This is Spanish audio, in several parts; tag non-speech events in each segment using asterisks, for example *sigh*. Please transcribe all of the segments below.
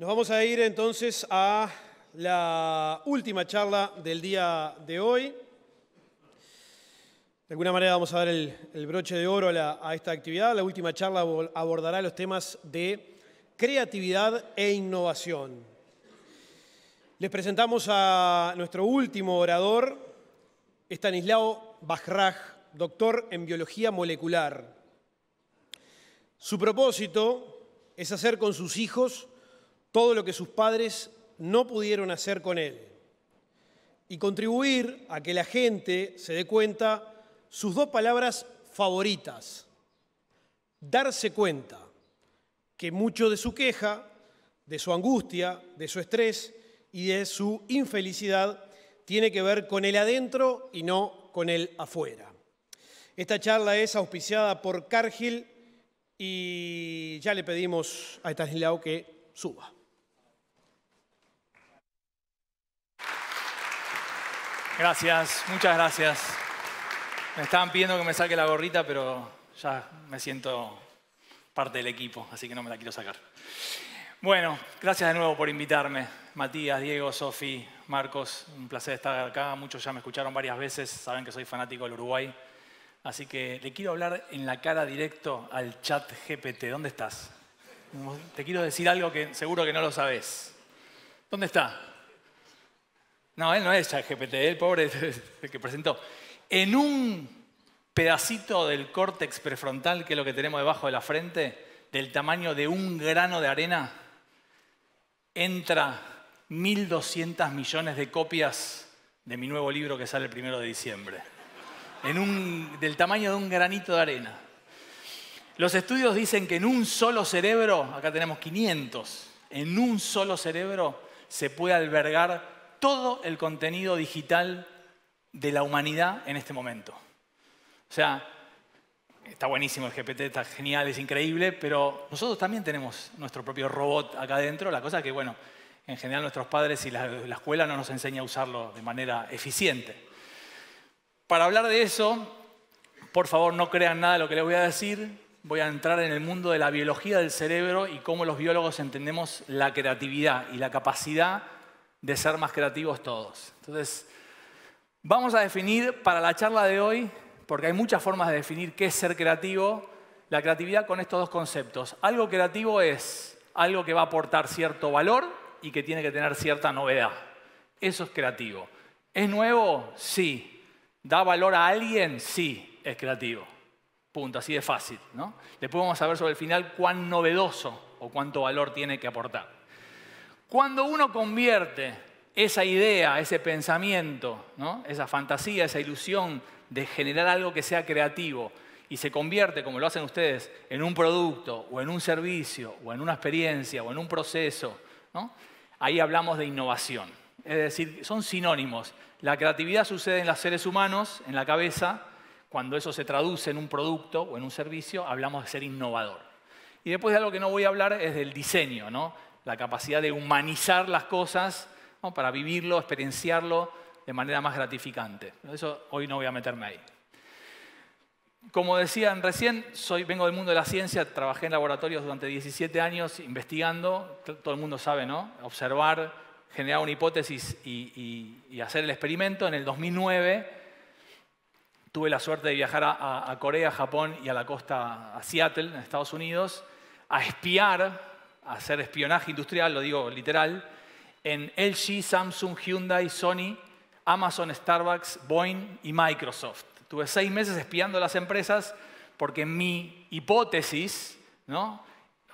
Nos vamos a ir entonces a la última charla del día de hoy. De alguna manera vamos a dar el, broche de oro a, a esta actividad. La última charla abor- abordará los temas de creatividad e innovación. Les presentamos a nuestro último orador, Estanislao Bajraj, doctor en biología molecular. Su propósito es hacer con sus hijos todo lo que sus padres no pudieron hacer con él y contribuir a que la gente se dé cuenta sus dos palabras favoritas. Darse cuenta que mucho de su queja, de su angustia, de su estrés y de su infelicidad tiene que ver con el adentro y no con el afuera. Esta charla es auspiciada por Cargill y ya le pedimos a Estanislao que suba. Gracias, muchas gracias. Me estaban pidiendo que me saque la gorrita, pero ya me siento parte del equipo, así que no me la quiero sacar. Bueno, gracias de nuevo por invitarme. Matías, Diego, Sofi, Marcos, un placer estar acá. Muchos ya me escucharon varias veces, saben que soy fanático del Uruguay. Así que le quiero hablar en la cara directo al chat GPT. ¿Dónde estás? Te quiero decir algo que seguro que no lo sabes. ¿Dónde está? No, él no es ChatGPT, *laughs* el pobre que presentó. En un pedacito del córtex prefrontal, que es lo que tenemos debajo de la frente, del tamaño de un grano de arena, entra 1.200 millones de copias de mi nuevo libro que sale el primero de diciembre. Del tamaño de un granito de arena. Los estudios dicen que en un solo cerebro, acá tenemos 500, en un solo cerebro se puede albergar todo el contenido digital de la humanidad en este momento. O sea, está buenísimo el GPT, está genial, es increíble, pero nosotros también tenemos nuestro propio robot acá adentro. La cosa es que, bueno, en general nuestros padres y la, la escuela no nos enseña a usarlo de manera eficiente. Para hablar de eso, por favor no crean nada de lo que les voy a decir. Voy a entrar en el mundo de la biología del cerebro y cómo los biólogos entendemos la creatividad y la capacidad de ser más creativos todos. Entonces, vamos a definir para la charla de hoy, porque hay muchas formas de definir qué es ser creativo, la creatividad con estos dos conceptos. Algo creativo es algo que va a aportar cierto valor y que tiene que tener cierta novedad. Eso es creativo. ¿Es nuevo? Sí. ¿Da valor a alguien? Sí, es creativo. Punto, así de fácil. ¿no? Después vamos a ver sobre el final cuán novedoso o cuánto valor tiene que aportar. Cuando uno convierte esa idea, ese pensamiento, esa fantasía, esa ilusión de generar algo que sea creativo y se convierte, como lo hacen ustedes, en un producto o en un servicio o en una experiencia o en un proceso, ahí hablamos de innovación. Es decir, son sinónimos. La creatividad sucede en los seres humanos, en la cabeza, cuando eso se traduce en un producto o en un servicio, hablamos de ser innovador. Y después de algo que no voy a hablar es del diseño, ¿no? La capacidad de humanizar las cosas para vivirlo, experienciarlo de manera más gratificante. Eso hoy no voy a meterme ahí. Como decían recién, soy, vengo del mundo de la ciencia, trabajé en laboratorios durante 17 años investigando, todo el mundo sabe, ¿no? Observar, generar una hipótesis y, hacer el experimento. En el 2009 tuve la suerte de viajar a, a- Corea, Japón y a la costa, a Seattle, en Estados Unidos, a espiar, hacer espionaje industrial, lo digo literal, en LG, Samsung, Hyundai, Sony, Amazon, Starbucks, Boeing y Microsoft. Tuve seis meses espiando las empresas porque mi hipótesis, ¿no?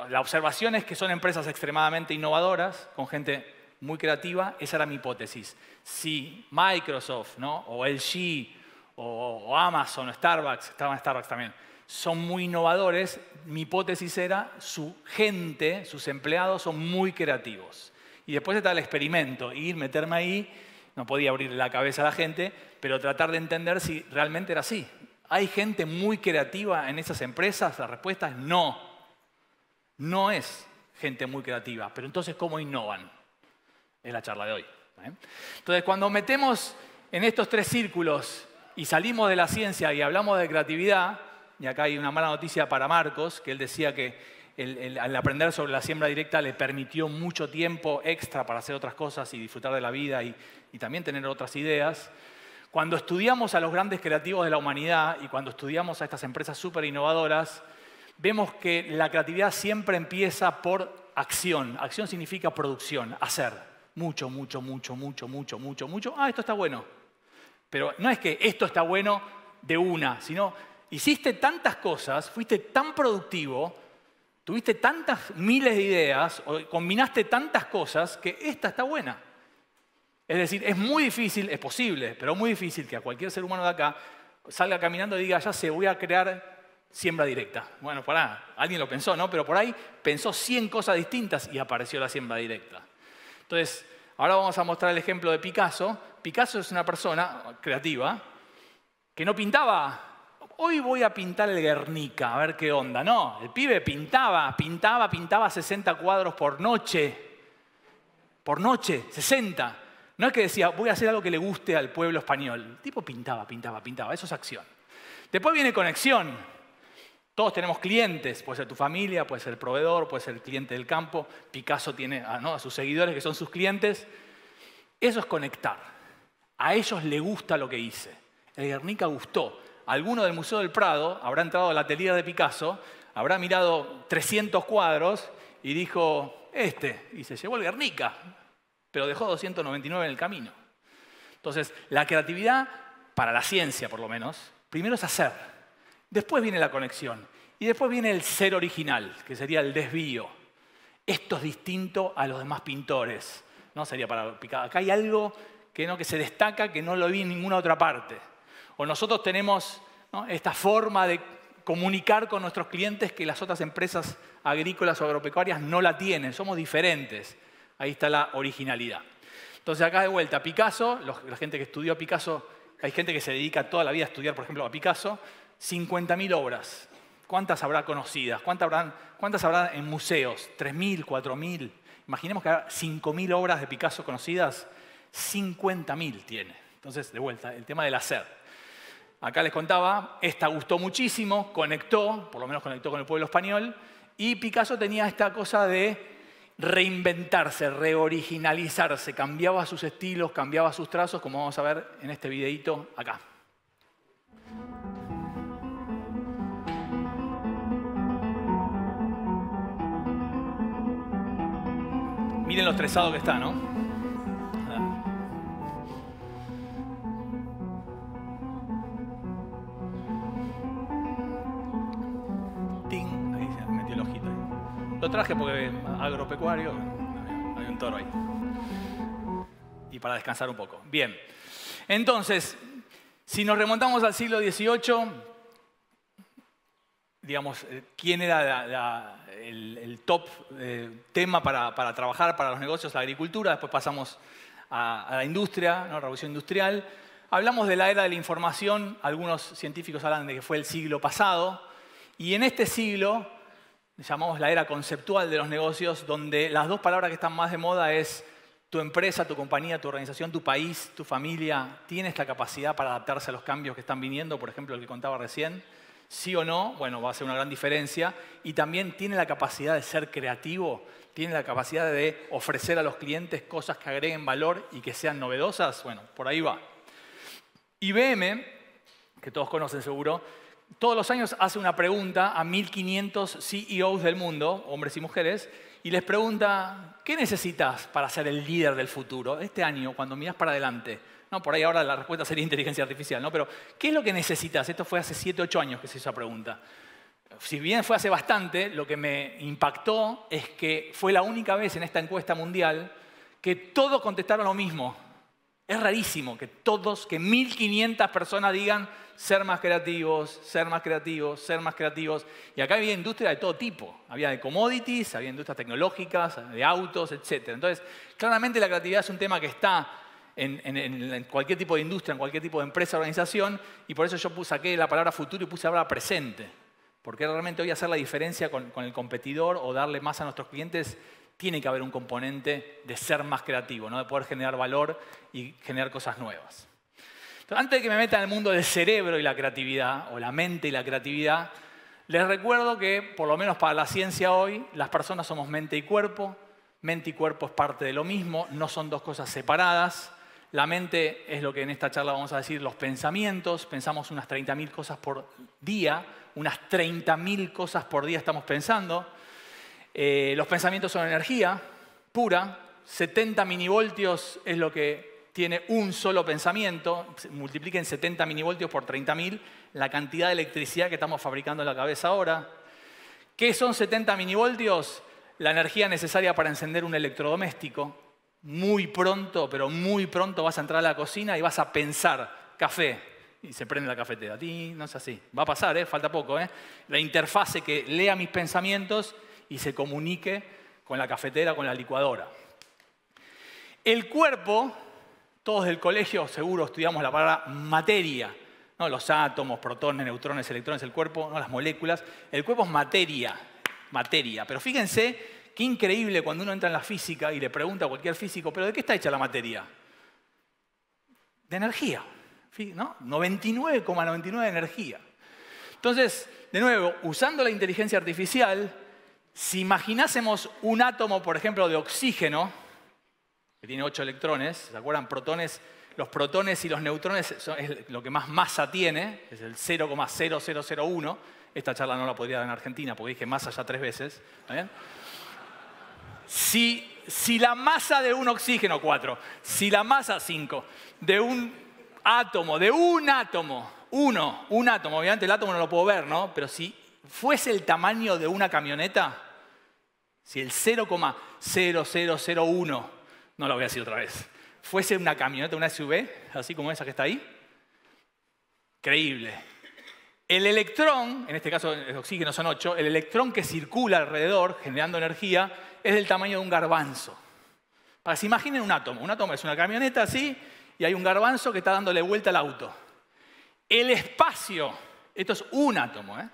la observación es que son empresas extremadamente innovadoras, con gente muy creativa, esa era mi hipótesis. Si Microsoft, ¿no? o LG, o, Amazon, o Starbucks, estaba en Starbucks también, son muy innovadores, mi hipótesis era su gente, sus empleados son muy creativos. Y después está el experimento, ir, meterme ahí, no podía abrir la cabeza a la gente, pero tratar de entender si realmente era así. ¿Hay gente muy creativa en esas empresas? La respuesta es no. No es gente muy creativa. Pero entonces, ¿cómo innovan? Es la charla de hoy. ¿eh? Entonces, cuando metemos en estos tres círculos y salimos de la ciencia y hablamos de creatividad, y acá hay una mala noticia para Marcos, que él decía que al aprender sobre la siembra directa le permitió mucho tiempo extra para hacer otras cosas y disfrutar de la vida y, también tener otras ideas. Cuando estudiamos a los grandes creativos de la humanidad y cuando estudiamos a estas empresas súper innovadoras, vemos que la creatividad siempre empieza por acción. Acción significa producción, hacer. Mucho, mucho, mucho, mucho, mucho, mucho, mucho. Ah, esto está bueno. Pero no es que esto está bueno de una, sino hiciste tantas cosas, fuiste tan productivo, tuviste tantas miles de ideas, combinaste tantas cosas que esta está buena. Es decir, es muy difícil, es posible, pero muy difícil que a cualquier ser humano de acá salga caminando y diga, ya sé, voy a crear siembra directa. Bueno, pará, alguien lo pensó, ¿no? Pero por ahí pensó 100 cosas distintas y apareció la siembra directa. Entonces, ahora vamos a mostrar el ejemplo de Picasso. Picasso es una persona creativa que no pintaba. Hoy voy a pintar el Guernica, a ver qué onda. No, el pibe pintaba, pintaba, pintaba 60 cuadros por noche. Por noche, 60. No es que decía, voy a hacer algo que le guste al pueblo español. El tipo pintaba, pintaba, pintaba. Eso es acción. Después viene conexión. Todos tenemos clientes, puede ser tu familia, puede ser el proveedor, puede ser el cliente del campo. Picasso tiene a, a sus seguidores que son sus clientes. Eso es conectar. A ellos le gusta lo que hice. El Guernica gustó. Alguno del Museo del Prado habrá entrado al atelier de Picasso, habrá mirado 300 cuadros y dijo, este, y se llevó el Guernica pero dejó 299 en el camino. Entonces, la creatividad, para la ciencia por lo menos, primero es hacer, después viene la conexión y después viene el ser original, que sería el desvío. Esto es distinto a los demás pintores. No sería para picar. Acá hay algo que se destaca que no lo vi en ninguna otra parte. O nosotros tenemos esta forma de comunicar con nuestros clientes que las otras empresas agrícolas o agropecuarias no la tienen. Somos diferentes. Ahí está la originalidad. Entonces acá de vuelta, Picasso, la gente que estudió a Picasso, hay gente que se dedica toda la vida a estudiar, por ejemplo, a Picasso, 50.000 obras. ¿Cuántas habrá conocidas? ¿Cuántas habrán, ¿Cuántas habrá en museos? ¿3.000? ¿4.000? Imaginemos que habrá 5.000 obras de Picasso conocidas, 50.000 tiene. Entonces, de vuelta, el tema del hacer. Acá les contaba, esta gustó muchísimo, conectó, por lo menos conectó con el pueblo español, y Picasso tenía esta cosa de reinventarse, reoriginalizarse, cambiaba sus estilos, cambiaba sus trazos, como vamos a ver en este videito acá. Miren lo estresado que está, ¿no? Traje porque agropecuario, hay un toro ahí. Y para descansar un poco. Bien. Entonces, si nos remontamos al siglo XVIII, digamos, eh, ¿quién era el, top eh, tema para, trabajar para los negocios? La agricultura, después pasamos a, la industria, la revolución industrial. Hablamos de la era de la información, algunos científicos hablan de que fue el siglo pasado, y en este siglo llamamos la era conceptual de los negocios, donde las dos palabras que están más de moda es tu empresa, tu compañía, tu organización, tu país, tu familia, tiene esta capacidad para adaptarse a los cambios que están viniendo, por ejemplo, el que contaba recién. Sí o no, bueno, va a ser una gran diferencia. Y también tiene la capacidad de ser creativo, tiene la capacidad de ofrecer a los clientes cosas que agreguen valor y que sean novedosas. Bueno, por ahí va. IBM, que todos conocen seguro, todos los años hace una pregunta a 1.500 CEOs del mundo, hombres y mujeres, y les pregunta, ¿qué necesitas para ser el líder del futuro? Este año, cuando miras para adelante. No, por ahí ahora la respuesta sería inteligencia artificial, ¿no? Pero, ¿qué es lo que necesitas? Esto fue hace 7, 8 años que se hizo esa pregunta. Si bien fue hace bastante, lo que me impactó es que fue la única vez en esta encuesta mundial que todos contestaron lo mismo. Es rarísimo que todos, que 1.500 personas digan ser más creativos, ser más creativos, ser más creativos. Y acá había industria de todo tipo. Había de commodities, había industrias tecnológicas, de autos, etc. Entonces, claramente la creatividad es un tema que está en, cualquier tipo de industria, en cualquier tipo de empresa, organización, y por eso yo saqué la palabra futuro y puse la palabra presente. Porque realmente hoy hacer la diferencia con el competidor o darle más a nuestros clientes tiene que haber un componente de ser más creativo, ¿no? de poder generar valor y generar cosas nuevas. antes de que me meta en el mundo del cerebro y la creatividad, o la mente y la creatividad, Les recuerdo que, por lo menos para la ciencia hoy, las personas somos mente y cuerpo. Mente y cuerpo es parte de lo mismo, no son dos cosas separadas. La mente es lo que en esta charla vamos a decir los pensamientos. Pensamos unas 30.000 cosas por día, unas 30.000 cosas por día estamos pensando. Eh, los pensamientos son energía pura, 70 minivoltios es lo que tiene un solo pensamiento, multipliquen 70 minivoltios por 30.000, la cantidad de electricidad que estamos fabricando en la cabeza ahora. ¿Qué son 70 minivoltios? La energía necesaria para encender un electrodoméstico. Muy pronto, pero muy pronto vas a entrar a la cocina y vas a pensar café. Y se prende la cafetera. ti no es así. Va a pasar, ¿eh? falta poco. ¿eh? La interfase que lea mis pensamientos y se comunique con la cafetera, con la licuadora. El cuerpo todos del colegio seguro estudiamos la palabra materia, ¿no? los átomos, protones, neutrones, electrones, el cuerpo, ¿no? las moléculas. El cuerpo es materia, materia. Pero fíjense qué increíble cuando uno entra en la física y le pregunta a cualquier físico, ¿pero de qué está hecha la materia? De energía, ¿no? 99,99 de energía. Entonces, de nuevo, usando la inteligencia artificial, si imaginásemos un átomo, por ejemplo, de oxígeno, que tiene 8 electrones, ¿se acuerdan? Protones, los protones y los neutrones son, es lo que más masa tiene, es el 0,0001. Esta charla no la podría dar en Argentina porque dije masa ya tres veces. Si, si la masa de un oxígeno, 4, si la masa, 5, de un átomo, de un átomo, uno, un átomo, obviamente el átomo no lo puedo ver, ¿no? Pero si fuese el tamaño de una camioneta, si el 0,0001 no lo voy a decir otra vez, fuese una camioneta, una SUV, así como esa que está ahí, creíble. El electrón, en este caso el oxígeno son 8, el electrón que circula alrededor generando energía es del tamaño de un garbanzo. Para que se imaginen un átomo. Un átomo es una camioneta así y hay un garbanzo que está dándole vuelta al auto. El espacio, esto es un átomo, ¿eh?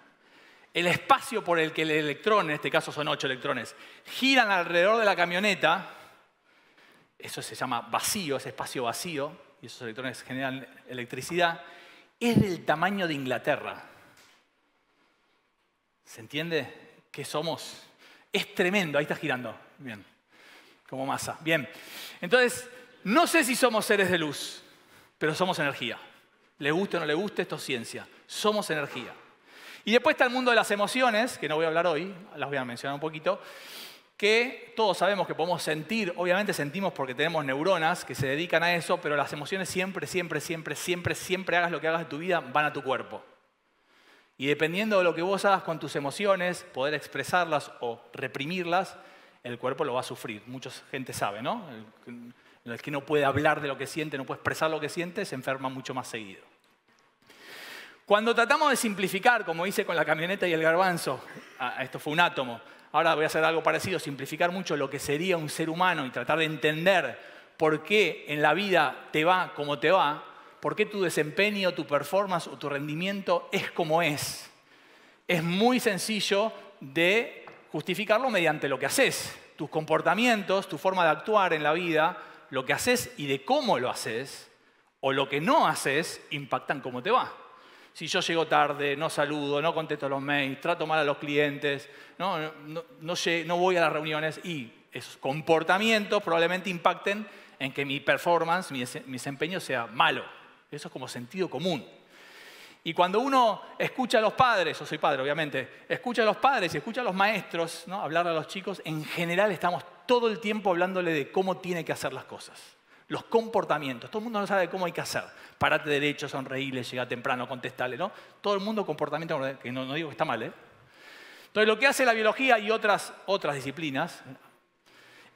El espacio por el que el electrón, en este caso son 8 electrones, giran alrededor de la camioneta eso se llama vacío, ese espacio vacío, y esos electrones generan electricidad, es del tamaño de Inglaterra. ¿Se entiende qué somos? Es tremendo, ahí está girando. Bien, como masa. Bien, entonces, no sé si somos seres de luz, pero somos energía. Le guste o no le guste, esto es ciencia. Somos energía. Y después está el mundo de las emociones, que no voy a hablar hoy, las voy a mencionar un poquito, que todos sabemos que podemos sentir, obviamente sentimos porque tenemos neuronas que se dedican a eso, pero las emociones siempre, siempre, siempre, siempre, siempre hagas lo que hagas de tu vida, van a tu cuerpo. Y dependiendo de lo que vos hagas con tus emociones, poder expresarlas o reprimirlas, el cuerpo lo va a sufrir. Mucha gente sabe, ¿no? El, que no puede hablar de lo que siente, no puede expresar lo que siente, se enferma mucho más seguido. Cuando tratamos de simplificar, como hice con la camioneta y el garbanzo, ah, esto fue un átomo, Ahora voy a hacer algo parecido, simplificar mucho lo que sería un ser humano y tratar de entender por qué en la vida te va como te va, por qué tu desempeño, tu performance o tu rendimiento es como es. Es muy sencillo de justificarlo mediante lo que haces, tus comportamientos, tu forma de actuar en la vida, lo que haces y de cómo lo haces, o lo que no haces, impactan cómo te va si yo llego tarde, no saludo, no contesto los mails, trato mal a los clientes, no, no, voy a las reuniones y esos comportamientos probablemente impacten en que mi performance, mi, desempeño sea malo. Eso es como sentido común. Y cuando uno escucha a los padres, yo soy padre obviamente, escucha a los padres y escucha a los maestros ¿no? hablar a los chicos, en general estamos todo el tiempo hablándole de cómo tiene que hacer las cosas los comportamientos. Todo el mundo no sabe cómo hay que hacer. Parate derecho, sonreírle, llega temprano, contestarle, ¿no? Todo el mundo comportamiento, que no, digo que está mal, ¿eh? Entonces lo que hace la biología y otras, otras disciplinas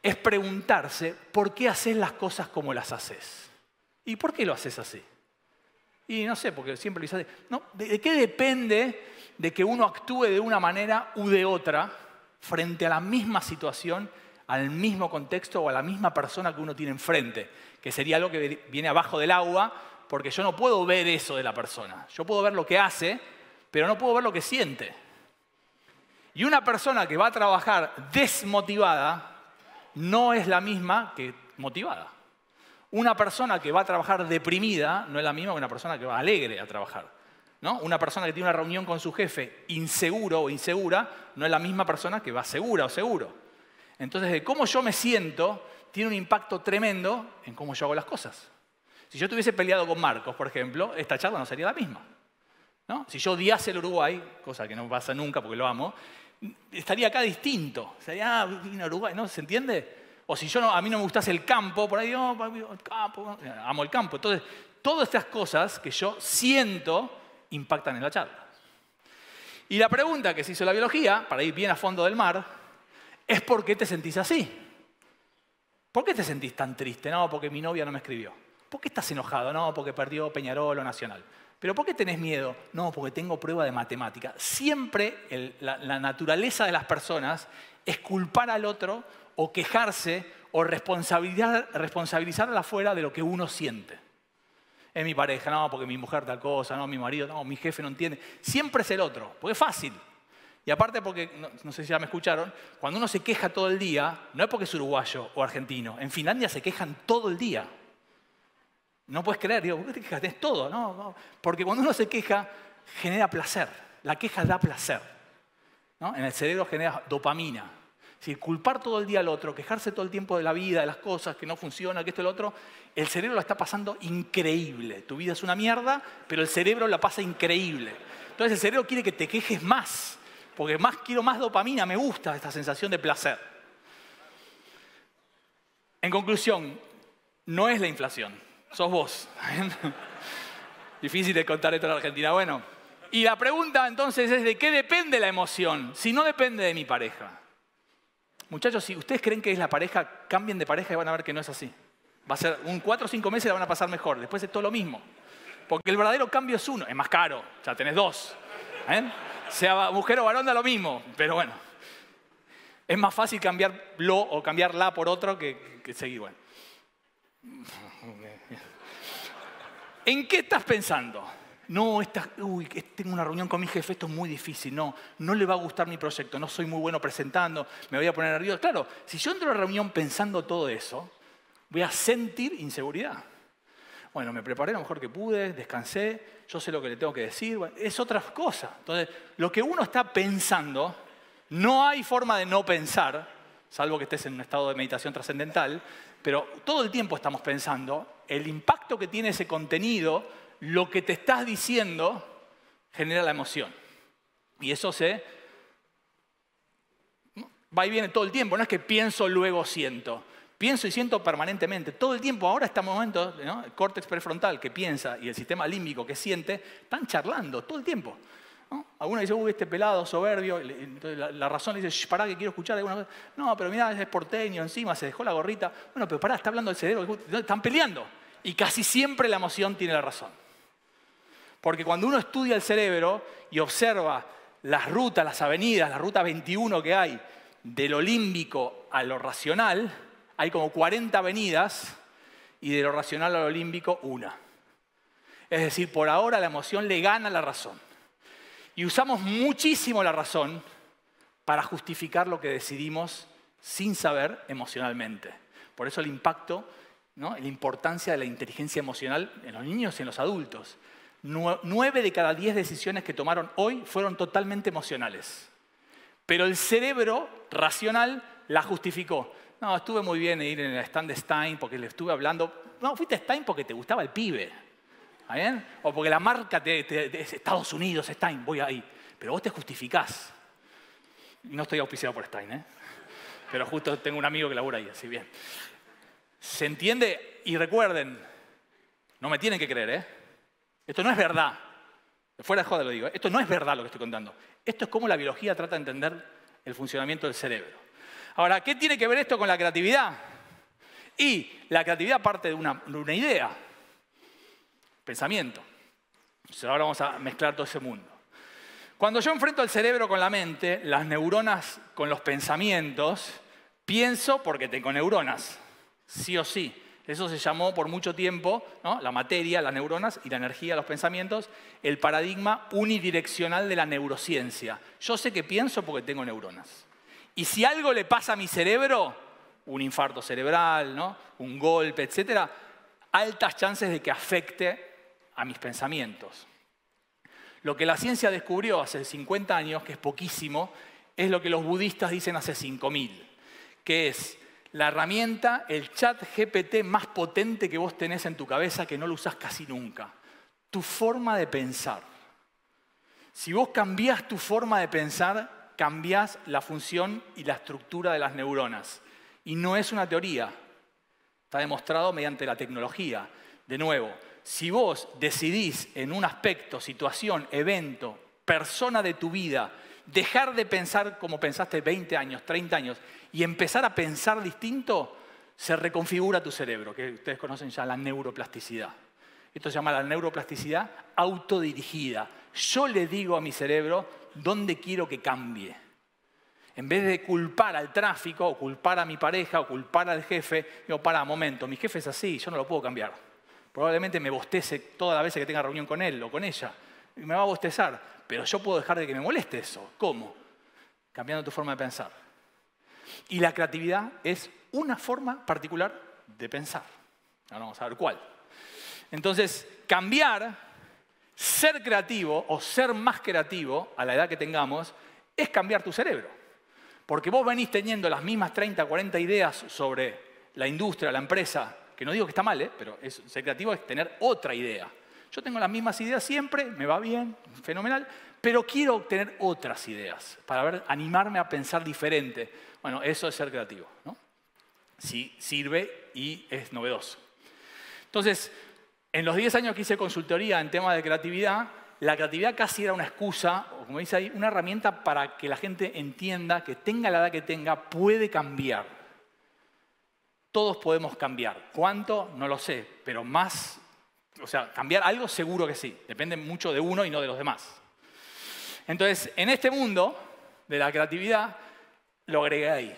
es preguntarse por qué haces las cosas como las haces. ¿Y por qué lo haces así? Y no sé, porque siempre lo hice. No, ¿De qué depende de que uno actúe de una manera u de otra frente a la misma situación al mismo contexto o a la misma persona que uno tiene enfrente, que sería lo que viene abajo del agua, porque yo no puedo ver eso de la persona. Yo puedo ver lo que hace, pero no puedo ver lo que siente. Y una persona que va a trabajar desmotivada no es la misma que motivada. Una persona que va a trabajar deprimida no es la misma que una persona que va alegre a trabajar. ¿no? Una persona que tiene una reunión con su jefe inseguro o insegura no es la misma persona que va segura o seguro. Entonces, de cómo yo me siento tiene un impacto tremendo en cómo yo hago las cosas. Si yo estuviese peleado con Marcos, por ejemplo, esta charla no sería la misma. ¿no? Si yo odiase el Uruguay, cosa que no pasa nunca porque lo amo, estaría acá distinto. Sería, ah, vine a Uruguay, ¿no? ¿Se entiende? O si yo no, a mí no me gustase el campo, por ahí, oh, el campo, amo el campo. Entonces, todas estas cosas que yo siento impactan en la charla. Y la pregunta que se hizo la biología, para ir bien a fondo del mar, es ¿por qué te sentís así? ¿Por qué te sentís tan triste? No, porque mi novia no me escribió. ¿Por qué estás enojado? No, porque perdió Peñarol o Nacional. ¿Pero por qué tenés miedo? No, porque tengo prueba de matemática. Siempre la, naturaleza de las personas es culpar al otro o quejarse o responsabilizar, responsabilizar a la afuera de lo que uno siente. Es mi pareja, no, porque mi mujer tal cosa, no, mi marido, no, mi jefe no entiende. Siempre es el otro, porque es fácil. Y aparte porque, no, sé si ya me escucharon, cuando uno se queja todo el día, no es porque es uruguayo o argentino, en Finlandia se quejan todo el día. No puedes creer, digo, ¿por qué te quejas? Es todo, ¿no? Porque cuando uno se queja, genera placer. La queja da placer. En el cerebro genera dopamina. Si culpar todo el día al otro, quejarse todo el tiempo de la vida, de las cosas, que no funciona, que esto y lo otro, el cerebro lo está pasando increíble. Tu vida es una mierda, pero el cerebro la pasa increíble. Entonces el cerebro quiere que te quejes más, porque más quiero más dopamina, me gusta esta sensación de placer. En conclusión, no es la inflación, sos vos. *laughs* Difícil de contar esto en Argentina. Bueno, y la pregunta entonces es de qué depende la emoción, si no depende de mi pareja. Muchachos, si ustedes creen que es la pareja, cambien de pareja y van a ver que no es así. Va a ser un cuatro o cinco meses la van a pasar mejor, después es todo lo mismo. Porque el verdadero cambio es uno, es más caro, ya tenés dos. ¿eh? Sea mujer o varón da lo mismo, pero bueno. Es más fácil cambiarlo o cambiarla por otro que, que seguir, bueno. ¿En qué estás pensando? No, esta, uy, tengo una reunión con mi jefe, esto es muy difícil, no, no le va a gustar mi proyecto, no soy muy bueno presentando, me voy a poner nervioso. Claro, si yo entro a la reunión pensando todo eso, voy a sentir inseguridad. Bueno, me preparé lo mejor que pude, descansé, yo sé lo que le tengo que decir, es otra cosa. Entonces, lo que uno está pensando, no hay forma de no pensar, salvo que estés en un estado de meditación trascendental, pero todo el tiempo estamos pensando, el impacto que tiene ese contenido, lo que te estás diciendo, genera la emoción. Y eso se va y viene todo el tiempo, no es que pienso, luego siento. Pienso y siento permanentemente, todo el tiempo. Ahora este momento, el córtex prefrontal que piensa y el sistema límbico que siente, están charlando todo el tiempo. Algunos dicen, uy, este pelado, soberbio. La, razón le dice, pará que quiero escuchar alguna vez. No, pero mira, es porteño encima, se dejó la gorrita. Bueno, pero pará, está hablando el cerebro. Están peleando. Y casi siempre la emoción tiene la razón. Porque cuando uno estudia el cerebro y observa las rutas, las avenidas, la ruta 21 que hay, de lo límbico a lo racional, hay como 40 avenidas y de lo racional a lo límbico una. Es decir, por ahora la emoción le gana la razón. Y usamos muchísimo la razón para justificar lo que decidimos sin saber emocionalmente. Por eso el impacto, ¿no? la importancia de la inteligencia emocional en los niños y en los adultos. Nueve de cada diez decisiones que tomaron hoy fueron totalmente emocionales. Pero el cerebro racional la justificó. No, estuve muy bien en ir en el stand de Stein porque le estuve hablando. No, fuiste a Stein porque te gustaba el pibe. ¿Está O porque la marca de, Estados Unidos, Stein, voy ahí. Pero vos te justificás. No estoy auspiciado por Stein, ¿eh? Pero justo tengo un amigo que labura ahí, así bien. ¿Se entiende? Y recuerden, no me tienen que creer, ¿eh? Esto no es verdad. Fuera de joda lo digo, ¿eh? esto no es verdad lo que estoy contando. Esto es cómo la biología trata de entender el funcionamiento del cerebro. Ahora, ¿qué tiene que ver esto con la creatividad? Y la creatividad parte de una, de una idea pensamiento. ahora vamos a mezclar todo ese mundo. Cuando yo enfrento el cerebro con la mente, las neuronas con los pensamientos, pienso porque tengo neuronas, sí o sí. Eso se llamó por mucho tiempo, la materia, las neuronas y la energía, los pensamientos, el paradigma unidireccional de la neurociencia. Yo sé que pienso porque tengo neuronas. Y si algo le pasa a mi cerebro, un infarto cerebral, ¿no? un golpe, etc., altas chances de que afecte a mis pensamientos. Lo que la ciencia descubrió hace 50 años, que es poquísimo, es lo que los budistas dicen hace 5000, que es la herramienta, el chat GPT más potente que vos tenés en tu cabeza que no lo usás casi nunca. Tu forma de pensar. Si vos cambiás tu forma de pensar, cambiás la función y la estructura de las neuronas. Y no es una teoría, está demostrado mediante la tecnología. De nuevo, si vos decidís en un aspecto, situación, evento, persona de tu vida, dejar de pensar como pensaste 20 años, 30 años y empezar a pensar distinto, se reconfigura tu cerebro, que ustedes conocen ya la neuroplasticidad. Esto se llama la neuroplasticidad autodirigida. Yo le digo a mi cerebro dónde quiero que cambie. En vez de culpar al tráfico, o culpar a mi pareja, o culpar al jefe, digo, para, momento, mi jefe es así, yo no lo puedo cambiar. Probablemente me bostece toda la vez que tenga reunión con él o con ella. Y me va a bostezar. Pero yo puedo dejar de que me moleste eso. ¿Cómo? Cambiando tu forma de pensar. Y la creatividad es una forma particular de pensar. Ahora vamos a ver cuál. Entonces, cambiar, ser creativo o ser más creativo a la edad que tengamos, es cambiar tu cerebro. Porque vos venís teniendo las mismas 30, 40 ideas sobre la industria, la empresa, que no digo que está mal, ¿eh? pero ser creativo es tener otra idea. Yo tengo las mismas ideas siempre, me va bien, fenomenal, pero quiero tener otras ideas para ver, animarme a pensar diferente. Bueno, eso es ser creativo, ¿no? Sí, sirve y es novedoso. Entonces, en los 10 años que hice consultoría en temas de creatividad, la creatividad casi era una excusa, o como dice ahí, una herramienta para que la gente entienda que tenga la edad que tenga, puede cambiar. Todos podemos cambiar. ¿Cuánto? No lo sé, pero más o sea, cambiar algo seguro que sí. Depende mucho de uno y no de los demás. Entonces, en este mundo de la creatividad, lo agregué ahí.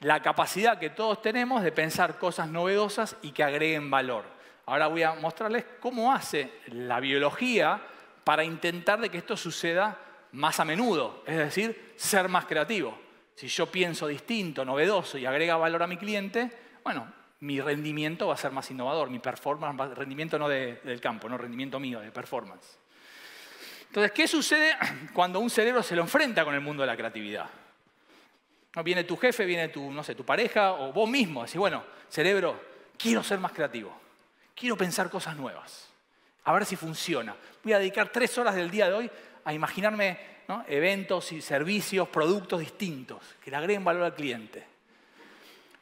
La capacidad que todos tenemos de pensar cosas novedosas y que agreguen valor. Ahora voy a mostrarles cómo hace la biología para intentar de que esto suceda más a menudo, es decir, ser más creativo. Si yo pienso distinto, novedoso y agrega valor a mi cliente, bueno, mi rendimiento va a ser más innovador, mi performance, rendimiento no del campo, no rendimiento mío, de performance. Entonces, ¿qué sucede *clears throat* cuando un cerebro se lo enfrenta con el mundo de la creatividad? Viene tu jefe, viene tu, no sé, tu pareja o vos mismo, decís, bueno, cerebro, quiero ser más creativo, quiero pensar cosas nuevas, a ver si funciona. Voy a dedicar tres horas del día de hoy a imaginarme eventos y servicios, productos distintos, que le agreguen valor al cliente.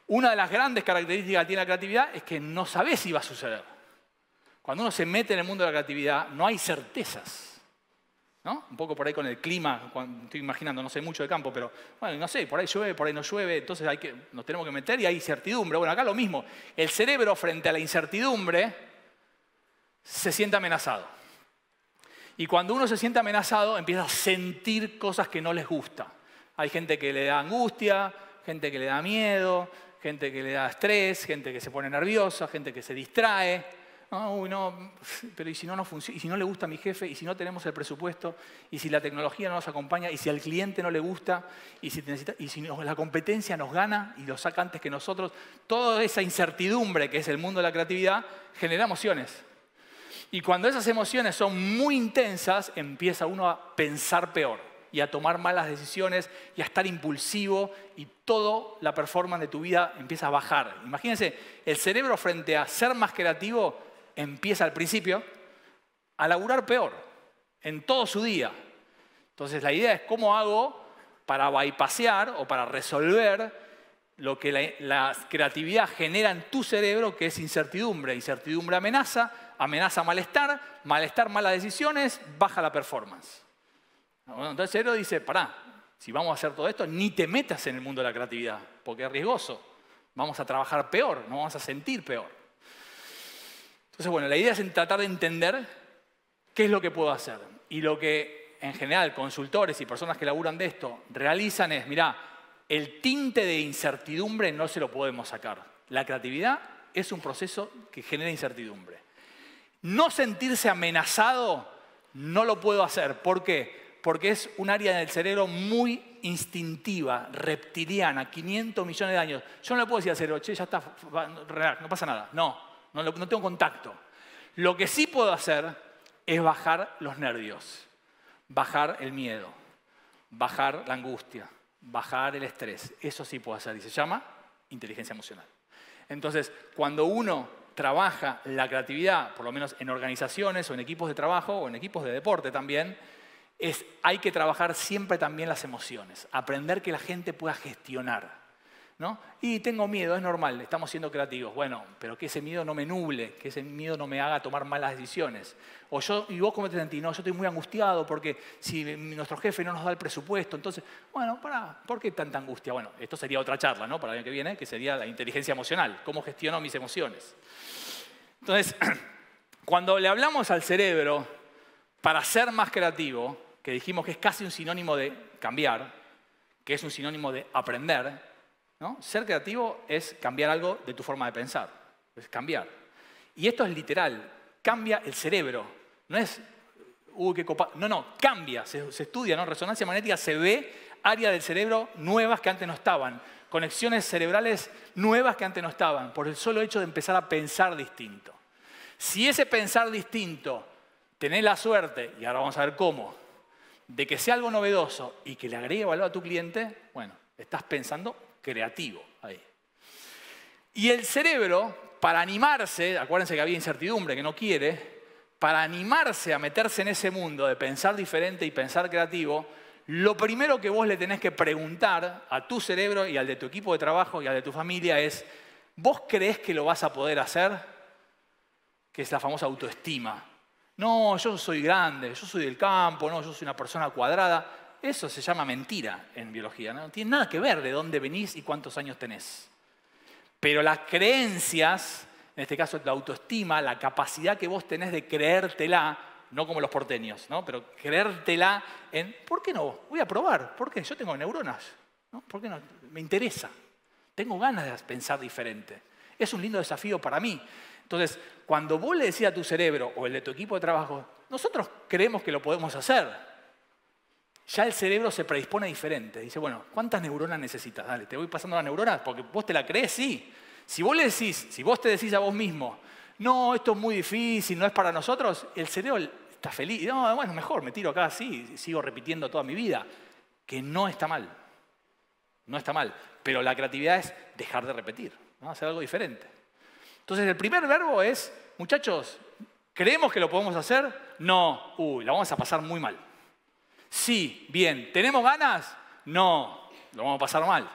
Una de las grandes características que tiene la creatividad es que no sabes si va a suceder. Cuando uno se mete en el mundo de la creatividad, no hay certezas. Un poco por ahí con el clima, estoy imaginando, no sé mucho de campo, pero bueno, no sé, por ahí llueve, por ahí no llueve, entonces hay que, nos tenemos que meter y hay incertidumbre. Bueno, acá lo mismo. El cerebro frente a la incertidumbre se siente amenazado. Y cuando uno se siente amenazado, empieza a sentir cosas que no les gusta. Hay gente que le da angustia, gente que le da miedo, gente que le da estrés, gente que se pone nerviosa, gente que se distrae. Uy, no, pero ¿y si no, no funciona? ¿Y si no le gusta a mi jefe? ¿Y si no tenemos el presupuesto? ¿Y si la tecnología no nos acompaña? ¿Y si al cliente no le gusta? ¿Y si, ¿Y si la competencia nos gana y lo saca antes que nosotros? Toda esa incertidumbre que es el mundo de la creatividad genera emociones. Y cuando esas emociones son muy intensas, empieza uno a pensar peor y a tomar malas decisiones y a estar impulsivo y toda la performance de tu vida empieza a bajar. Imagínense, el cerebro frente a ser más creativo empieza al principio a laburar peor en todo su día. Entonces la idea es cómo hago para bypassear o para resolver lo que la, creatividad genera en tu cerebro, que es incertidumbre. Incertidumbre amenaza, amenaza malestar, malestar malas decisiones, baja la performance. Entonces el cerebro dice, pará, si vamos a hacer todo esto, ni te metas en el mundo de la creatividad, porque es riesgoso. Vamos a trabajar peor, nos vamos a sentir peor. Entonces, bueno, la idea es tratar de entender qué es lo que puedo hacer. Y lo que en general consultores y personas que laburan de esto realizan es, mira, el tinte de incertidumbre no se lo podemos sacar. La creatividad es un proceso que genera incertidumbre. No sentirse amenazado no lo puedo hacer. ¿Por qué? porque es un área del cerebro muy instintiva, reptiliana, 500 millones de años. Yo no le puedo decir al cerebro, che, ya está, no pasa nada. No, no, tengo contacto. Lo que sí puedo hacer es bajar los nervios. bajar el miedo, bajar la angustia, bajar el estrés. Eso sí puedo hacer y se llama inteligencia emocional. Entonces, cuando uno trabaja la creatividad, por lo menos en organizaciones o en equipos de trabajo o en equipos de deporte también, hay que trabajar siempre también las emociones, aprender que la gente pueda gestionar. Y tengo miedo, es normal, estamos siendo creativos. Bueno, pero que ese miedo no me nuble, que ese miedo no me haga tomar malas decisiones. O yo, y vos cómo te sentís, no, yo estoy muy angustiado porque si nuestro jefe no nos da el presupuesto, entonces, bueno, para, ¿por qué tanta angustia? Bueno, esto sería otra charla, ¿no? Para el año que viene, que sería la inteligencia emocional, cómo gestiono mis emociones. Entonces, *clears throat* cuando le hablamos al cerebro para ser más creativo, que dijimos que es casi un sinónimo de cambiar, que es un sinónimo de aprender, ser creativo es cambiar algo de tu forma de pensar, es cambiar. Y esto es literal, cambia el cerebro, no es, uy, copa, no, no, cambia, se, estudia, ¿no? Resonancia magnética se ve áreas del cerebro nuevas que antes no estaban, conexiones cerebrales nuevas que antes no estaban, por el solo hecho de empezar a pensar distinto. Si ese pensar distinto tenés la suerte, y ahora vamos a ver cómo, de que sea algo novedoso y que le agregue valor a tu cliente, bueno, estás pensando creativo ahí. Y el cerebro, para animarse, acuérdense que había incertidumbre, que no quiere, para animarse a meterse en ese mundo de pensar diferente y pensar creativo, lo primero que vos le tenés que preguntar a tu cerebro y al de tu equipo de trabajo y al de tu familia es, ¿vos crees que lo vas a poder hacer? Que es la famosa autoestima. No, yo soy grande, yo soy del campo, no, yo soy una persona cuadrada. Eso se llama mentira en biología, no tiene nada que ver de dónde venís y cuántos años tenés. Pero las creencias, en este caso la autoestima, la capacidad que vos tenés de creértela, no como los porteños, ¿no? pero creértela en, ¿por qué no? Voy a probar, ¿por qué? Yo tengo neuronas. ¿por qué no? Me interesa, tengo ganas de pensar diferente. Es un lindo desafío para mí. Entonces, cuando vos le decís a tu cerebro o el de tu equipo de trabajo, nosotros creemos que lo podemos hacer, ya el cerebro se predispone diferente. Dice, bueno, ¿cuántas neuronas necesitas? Dale, te voy pasando las neuronas porque vos te la crees, sí. Si vos le decís, si vos te decís a vos mismo, no, esto es muy difícil, no es para nosotros, el cerebro está feliz. No, bueno, mejor, me tiro acá así, sigo repitiendo toda mi vida. Que no está mal. No está mal. Pero la creatividad es dejar de repetir, ¿no? hacer algo diferente. Entonces, el primer verbo es, muchachos, ¿creemos que lo podemos hacer? No, uy, la vamos a pasar muy mal. Sí, bien. ¿Tenemos ganas? No, lo vamos a pasar mal.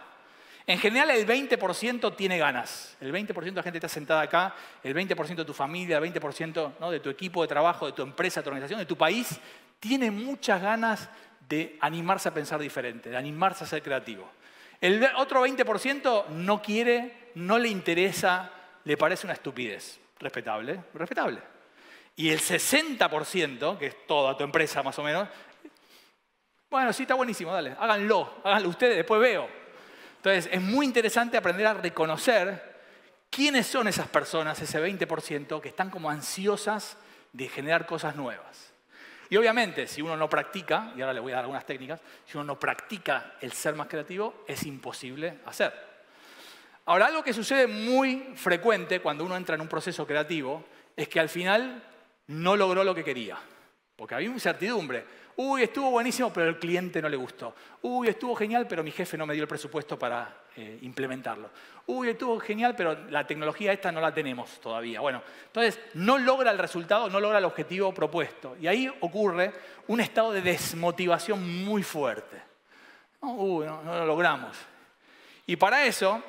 En general el 20% tiene ganas. El 20% de la gente está sentada acá, el 20% de tu familia, el 20% de tu equipo de trabajo, de tu empresa, de tu organización, de tu país, tiene muchas ganas de animarse a pensar diferente, de animarse a ser creativo. El otro 20% no quiere, no le interesa, le parece una estupidez. Respetable, respetable. Y el 60%, que es toda tu empresa más o menos, bueno, sí, está buenísimo, dale, háganlo, háganlo ustedes, después veo. Entonces, es muy interesante aprender a reconocer quiénes son esas personas, ese 20%, que están como ansiosas de generar cosas nuevas. Y obviamente, si uno no practica, y ahora le voy a dar algunas técnicas, si uno no practica el ser más creativo, es imposible hacer. Ahora, algo que sucede muy frecuente cuando uno entra en un proceso creativo es que al final no logró lo que quería, porque había incertidumbre. Uy, estuvo buenísimo, pero el cliente no le gustó. Uy, estuvo genial, pero mi jefe no me dio el presupuesto para eh, implementarlo. Uy, estuvo genial, pero la tecnología esta no la tenemos todavía. Bueno, entonces no logra el resultado, no logra el objetivo propuesto. Y ahí ocurre un estado de desmotivación muy fuerte. Uy, no, lo logramos. Y para eso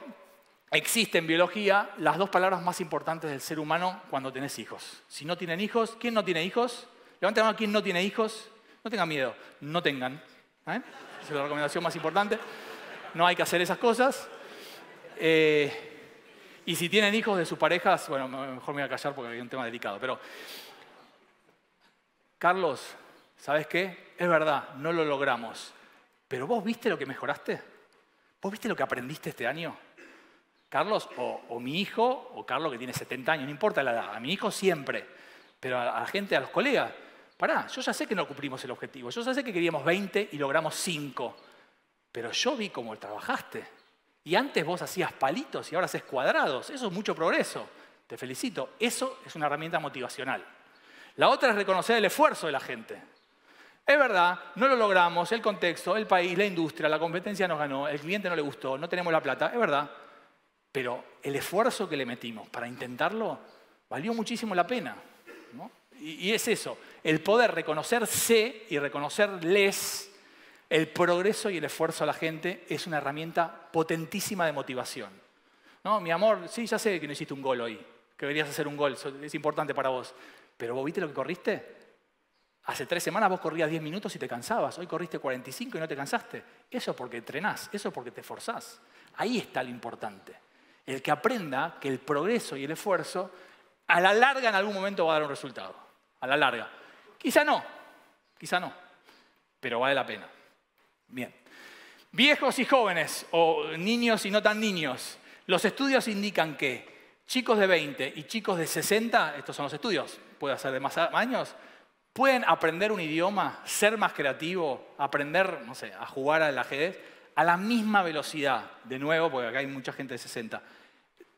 existen en biología las dos palabras más importantes del ser humano cuando tenés hijos. Si no tienen hijos, ¿quién no tiene hijos? Levanten la mano, ¿quién no tiene hijos? No tengan miedo, no tengan. ¿eh? Es la recomendación más importante. No hay que hacer esas cosas. Eh, y si tienen hijos de sus parejas, bueno, mejor me voy a callar porque hay un tema delicado. Pero, Carlos, ¿sabes qué? Es verdad, no lo logramos. Pero vos viste lo que mejoraste. ¿Vos viste lo que aprendiste este año? Carlos, o, mi hijo, o Carlos que tiene 70 años, no importa la edad, a mi hijo siempre, pero a la gente, a los colegas, pará, yo ya sé que no cumplimos el objetivo, yo ya sé que queríamos 20 y logramos 5, pero yo vi cómo trabajaste. Y antes vos hacías palitos y ahora haces cuadrados, eso es mucho progreso, te felicito, eso es una herramienta motivacional. La otra es reconocer el esfuerzo de la gente. Es verdad, no lo logramos, el contexto, el país, la industria, la competencia nos ganó, el cliente no le gustó, no tenemos la plata, es verdad. Pero el esfuerzo que le metimos para intentarlo valió muchísimo la pena. Y, es eso, el poder reconocerse y reconocerles el progreso y el esfuerzo a la gente es una herramienta potentísima de motivación. ¿No? Mi amor, sí, ya sé que no hiciste un gol hoy, que deberías hacer un gol, es importante para vos. Pero vos viste lo que corriste? Hace tres semanas vos corrías 10 minutos y te cansabas, hoy corriste 45 y no te cansaste. Eso es porque entrenás, eso es porque te esforzás. Ahí está lo importante. El que aprenda que el progreso y el esfuerzo a la larga en algún momento va a dar un resultado. A la larga. Quizá no, quizá no, pero vale la pena. Bien. Viejos y jóvenes, o niños y no tan niños, los estudios indican que chicos de 20 y chicos de 60, estos son los estudios, puede ser de más años, pueden aprender un idioma, ser más creativo, aprender, no sé, a jugar al ajedrez a la misma velocidad. De nuevo, porque acá hay mucha gente de 60.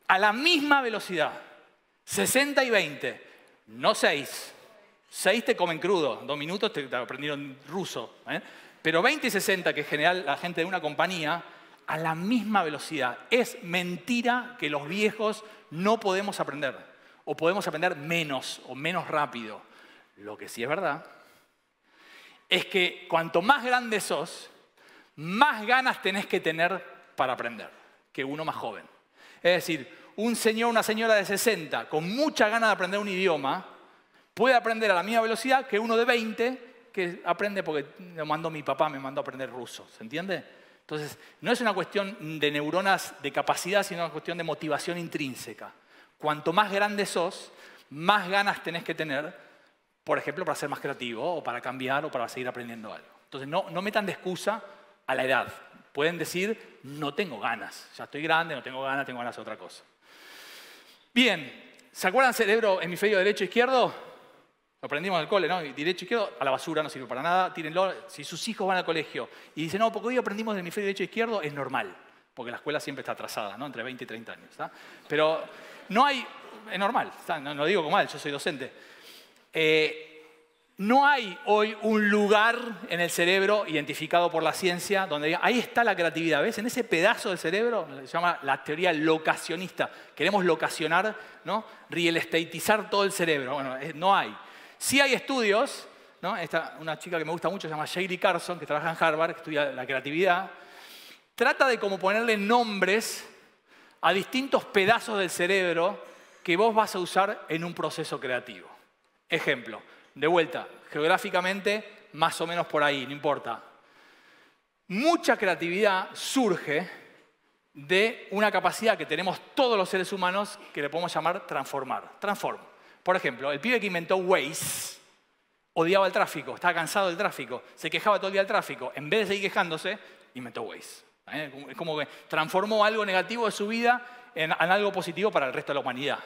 A la misma velocidad. 60 y 20. No 6. 6 te comen crudo. Dos minutos te, aprendieron ruso. ¿eh? Pero 20 y 60, que en general la gente de una compañía, a la misma velocidad. Es mentira que los viejos no podemos aprender. O podemos aprender menos o menos rápido. Lo que sí es verdad es que cuanto más grande sos, más ganas tenés que tener para aprender que uno más joven. Es decir, un señor, una señora de 60 con mucha ganas de aprender un idioma puede aprender a la misma velocidad que uno de 20 que aprende porque me mandó mi papá, me mandó a aprender ruso. ¿Se entiende? Entonces, no es una cuestión de neuronas de capacidad, sino una cuestión de motivación intrínseca. Cuanto más grande sos, más ganas tenés que tener por ejemplo, para ser más creativo o para cambiar o para seguir aprendiendo algo. Entonces, no, no metan de excusa a la edad. Pueden decir, no tengo ganas, ya estoy grande, no tengo ganas, tengo ganas de otra cosa. Bien, ¿se acuerdan cerebro, hemisferio derecho, izquierdo? Lo aprendimos en el cole, ¿no? Derecho, izquierdo, a la basura, no sirve para nada, tírenlo. Si sus hijos van al colegio y dicen, no, porque hoy aprendimos del hemisferio derecho, izquierdo, es normal, porque la escuela siempre está atrasada, ¿no? Entre 20 y 30 años, Pero no hay, es normal, no, no digo como mal, yo soy docente. Eh, no hay hoy un lugar en el cerebro identificado por la ciencia donde diga, ahí está la creatividad. ¿Ves? En ese pedazo del cerebro, se llama la teoría locacionista. Queremos locacionar, ¿no? Real estateizar todo el cerebro. Bueno, eh, no hay. Sí hay estudios, ¿no? Esta, una chica que me gusta mucho se llama Shaylee Carson, que trabaja en Harvard, que estudia la creatividad. Trata de como ponerle nombres a distintos pedazos del cerebro que vos vas a usar en un proceso creativo. Ejemplo, de vuelta, geográficamente más o menos por ahí, no importa. Mucha creatividad surge de una capacidad que tenemos todos los seres humanos que le podemos llamar transformar. Transform. Por ejemplo, el pibe que inventó Waze odiaba el tráfico, estaba cansado del tráfico, se quejaba todo el día del tráfico. En vez de seguir quejándose, inventó Waze. ¿eh? Es como que transformó algo negativo de su vida en algo positivo para el resto de la humanidad.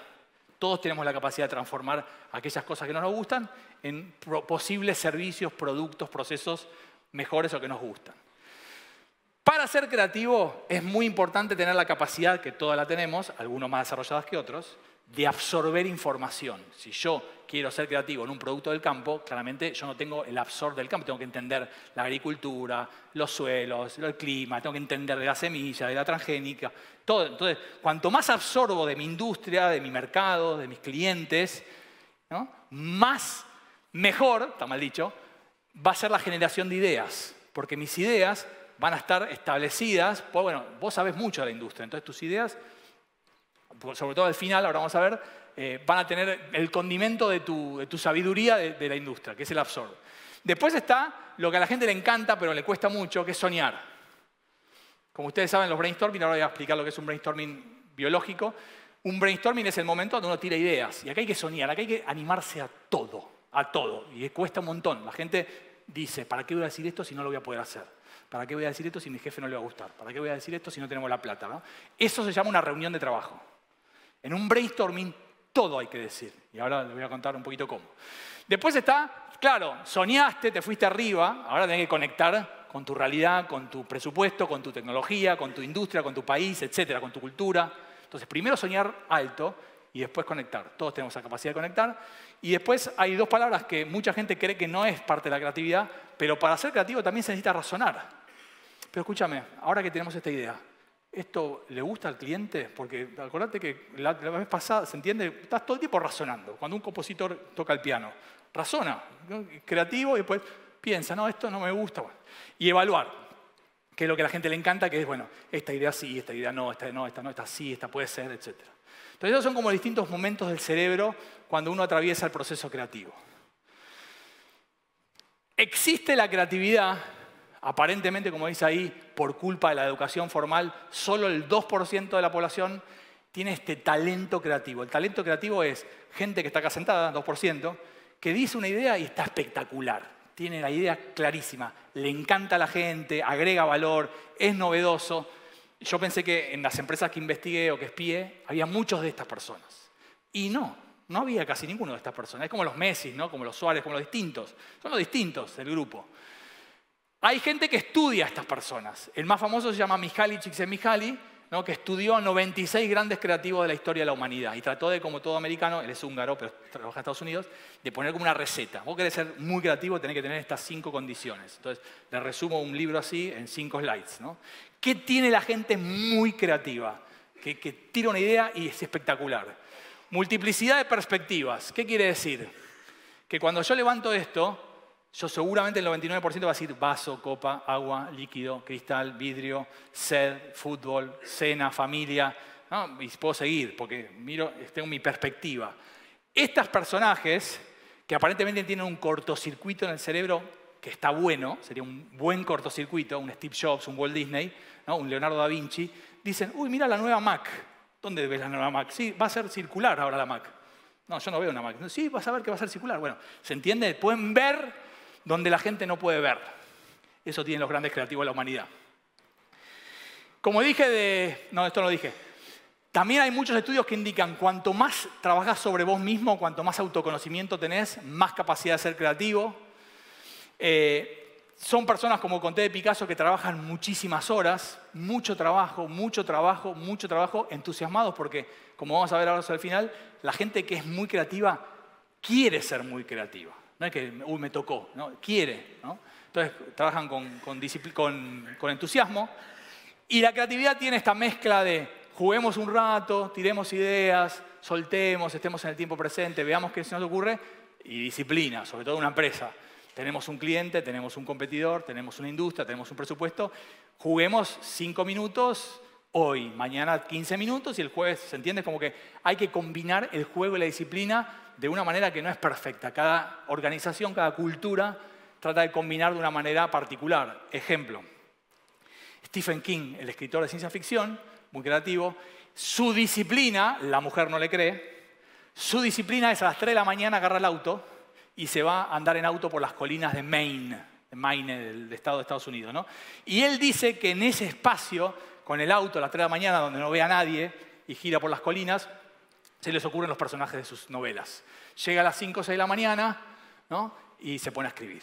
Todos tenemos la capacidad de transformar aquellas cosas que no nos gustan en posibles servicios, productos, procesos mejores o que nos gustan. Para ser creativo es muy importante tener la capacidad, que todas la tenemos, algunos más desarrolladas que otros, de absorber información. Si yo quiero ser creativo en un producto del campo, claramente yo no tengo el absorb del campo, tengo que entender la agricultura, los suelos, el clima, tengo que entender de la semilla, de la transgénica, todo. Entonces, cuanto más absorbo de mi industria, de mi mercado, de mis clientes, más mejor, está mal dicho, va a ser la generación de ideas, porque mis ideas van a estar establecidas, pues bueno, vos sabés mucho de la industria, entonces tus ideas sobre todo al final, ahora vamos a ver, eh, van a tener el condimento de tu, sabiduría de, la industria, que es el absorb. Después está lo que a la gente le encanta, pero le cuesta mucho, que es soñar. Como ustedes saben, los brainstorming, ahora voy a explicar lo que es un brainstorming biológico. Un brainstorming es el momento donde uno tira ideas. Y acá hay que soñar, acá hay que animarse a todo, a todo. Y cuesta un montón. La gente dice, ¿para qué voy a decir esto si no lo voy a poder hacer? ¿Para qué voy a decir esto si mi jefe no le va a gustar? ¿Para qué voy a decir esto si no tenemos la plata? Eso se llama una reunión de trabajo. En un brainstorming todo hay que decir. Y ahora les voy a contar un poquito cómo. Después está, claro, soñaste, te fuiste arriba, ahora tenés que conectar con tu realidad, con tu presupuesto, con tu tecnología, con tu industria, con tu país, etcétera, con tu cultura. Entonces, primero soñar alto y después conectar. Todos tenemos esa capacidad de conectar. Y después hay dos palabras que mucha gente cree que no es parte de la creatividad, pero para ser creativo también se necesita razonar. Pero escúchame, ahora que tenemos esta idea, ¿esto le gusta al cliente? Porque acordate que la, vez pasada, ¿se entiende? Estás todo el tiempo razonando. Cuando un compositor toca el piano, razona, creativo, y después piensa, no, esto no me gusta. Y evaluar, que es lo que a la gente le encanta, que es, bueno, esta idea sí, esta idea no, esta no, esta no, esta sí, esta puede ser, etc. Entonces esos son como distintos momentos del cerebro cuando uno atraviesa el proceso creativo. Existe la creatividad, aparentemente, como dice ahí, por culpa de la educación formal, solo el 2% de la población tiene este talento creativo. El talento creativo es gente que está acá sentada, 2%, que dice una idea y está espectacular. Tiene la idea clarísima, le encanta a la gente, agrega valor, es novedoso. Yo pensé que en las empresas que investigué o que espié había muchos de estas personas. Y no, no había casi ninguno de estas personas. Es como los Messi, ¿no? como los Suárez, como los distintos. Son los distintos del grupo. Hay gente que estudia a estas personas. El más famoso se llama Mihaly Csikszentmihalyi, ¿no? que estudió a 96 grandes creativos de la historia de la humanidad y trató de, como todo americano, él es húngaro, pero trabaja en Estados Unidos, de poner como una receta. Vos querés ser muy creativo, tenés que tener estas cinco condiciones. Entonces, le resumo un libro así en cinco slides. ¿no? ¿Qué tiene la gente muy creativa? Que, tira una idea y es espectacular. Multiplicidad de perspectivas. ¿Qué quiere decir? Que cuando yo levanto esto, yo seguramente el 99% va a decir vaso, copa, agua, líquido, cristal, vidrio, sed, fútbol, cena, familia. Y puedo seguir porque miro, tengo mi perspectiva. Estos personajes, que aparentemente tienen un cortocircuito en el cerebro que está bueno, sería un buen cortocircuito, un Steve Jobs, un Walt Disney, un Leonardo da Vinci, dicen, uy, mira la nueva Mac. ¿Dónde ves la nueva Mac? Sí, va a ser circular ahora la Mac. No, yo no veo una Mac. Sí, vas a ver que va a ser circular. Bueno, ¿se entiende? Pueden ver donde la gente no puede ver. Eso tienen los grandes creativos de la humanidad. Como dije de... No, esto no lo dije. También hay muchos estudios que indican cuanto más trabajas sobre vos mismo, cuanto más autoconocimiento tenés, más capacidad de ser creativo. Eh, son personas, como conté de Picasso, que trabajan muchísimas horas, mucho trabajo, mucho trabajo, mucho trabajo, entusiasmados porque, como vamos a ver ahora al final, la gente que es muy creativa quiere ser muy creativa. No es que, uy, me tocó, ¿no? quiere. Entonces, trabajan con, con entusiasmo. Y la creatividad tiene esta mezcla de juguemos un rato, tiremos ideas, soltemos, estemos en el tiempo presente, veamos qué se nos ocurre, y disciplina, sobre todo una empresa. Tenemos un cliente, tenemos un competidor, tenemos una industria, tenemos un presupuesto. Juguemos cinco minutos hoy, mañana 15 minutos y el jueves, ¿se entiende? Como que hay que combinar el juego y la disciplina de una manera que no es perfecta. Cada organización, cada cultura trata de combinar de una manera particular. Ejemplo, Stephen King, el escritor de ciencia ficción, muy creativo, su disciplina, la mujer no le cree, su disciplina es a las 3 de la mañana agarrar el auto, y se va a andar en auto por las colinas de Maine, de del estado de Estados Unidos. ¿no? Y él dice que en ese espacio, con el auto a las 3 de la mañana, donde no ve a nadie y gira por las colinas, se les ocurren los personajes de sus novelas. Llega a las 5 o 6 de la mañana ¿no? y se pone a escribir.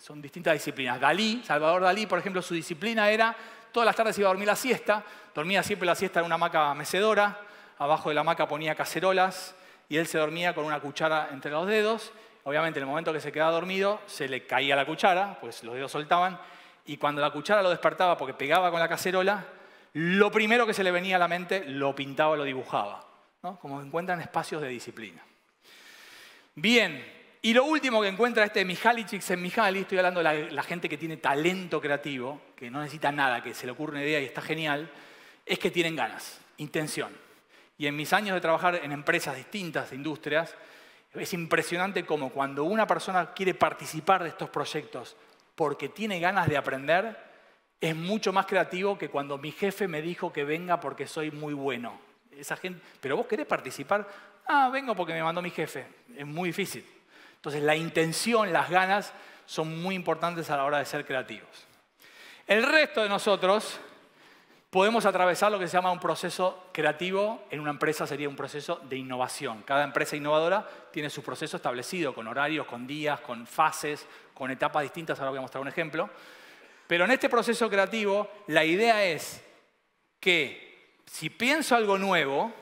Son distintas disciplinas. Dalí, Salvador Dalí, por ejemplo, su disciplina era, todas las tardes iba a dormir la siesta, dormía siempre la siesta en una hamaca mecedora, abajo de la hamaca ponía cacerolas y él se dormía con una cuchara entre los dedos Obviamente, en el momento que se quedaba dormido, se le caía la cuchara, pues los dedos soltaban, y cuando la cuchara lo despertaba porque pegaba con la cacerola, lo primero que se le venía a la mente lo pintaba, lo dibujaba, ¿no? como encuentran espacios de disciplina. Bien, y lo último que encuentra este Mihaly Csikszentmihalyi, estoy hablando de la, gente que tiene talento creativo, que no necesita nada, que se le ocurre una idea y está genial, es que tienen ganas, intención. Y en mis años de trabajar en empresas distintas, industrias, es impresionante como cuando una persona quiere participar de estos proyectos porque tiene ganas de aprender, es mucho más creativo que cuando mi jefe me dijo que venga porque soy muy bueno. Esa gente, pero vos querés participar, ah, vengo porque me mandó mi jefe. Es muy difícil. Entonces la intención, las ganas son muy importantes a la hora de ser creativos. El resto de nosotros podemos atravesar lo que se llama un proceso creativo. En una empresa sería un proceso de innovación. Cada empresa innovadora tiene su proceso establecido, con horarios, con días, con fases, con etapas distintas. Ahora voy a mostrar un ejemplo. Pero en este proceso creativo, la idea es que si pienso algo nuevo,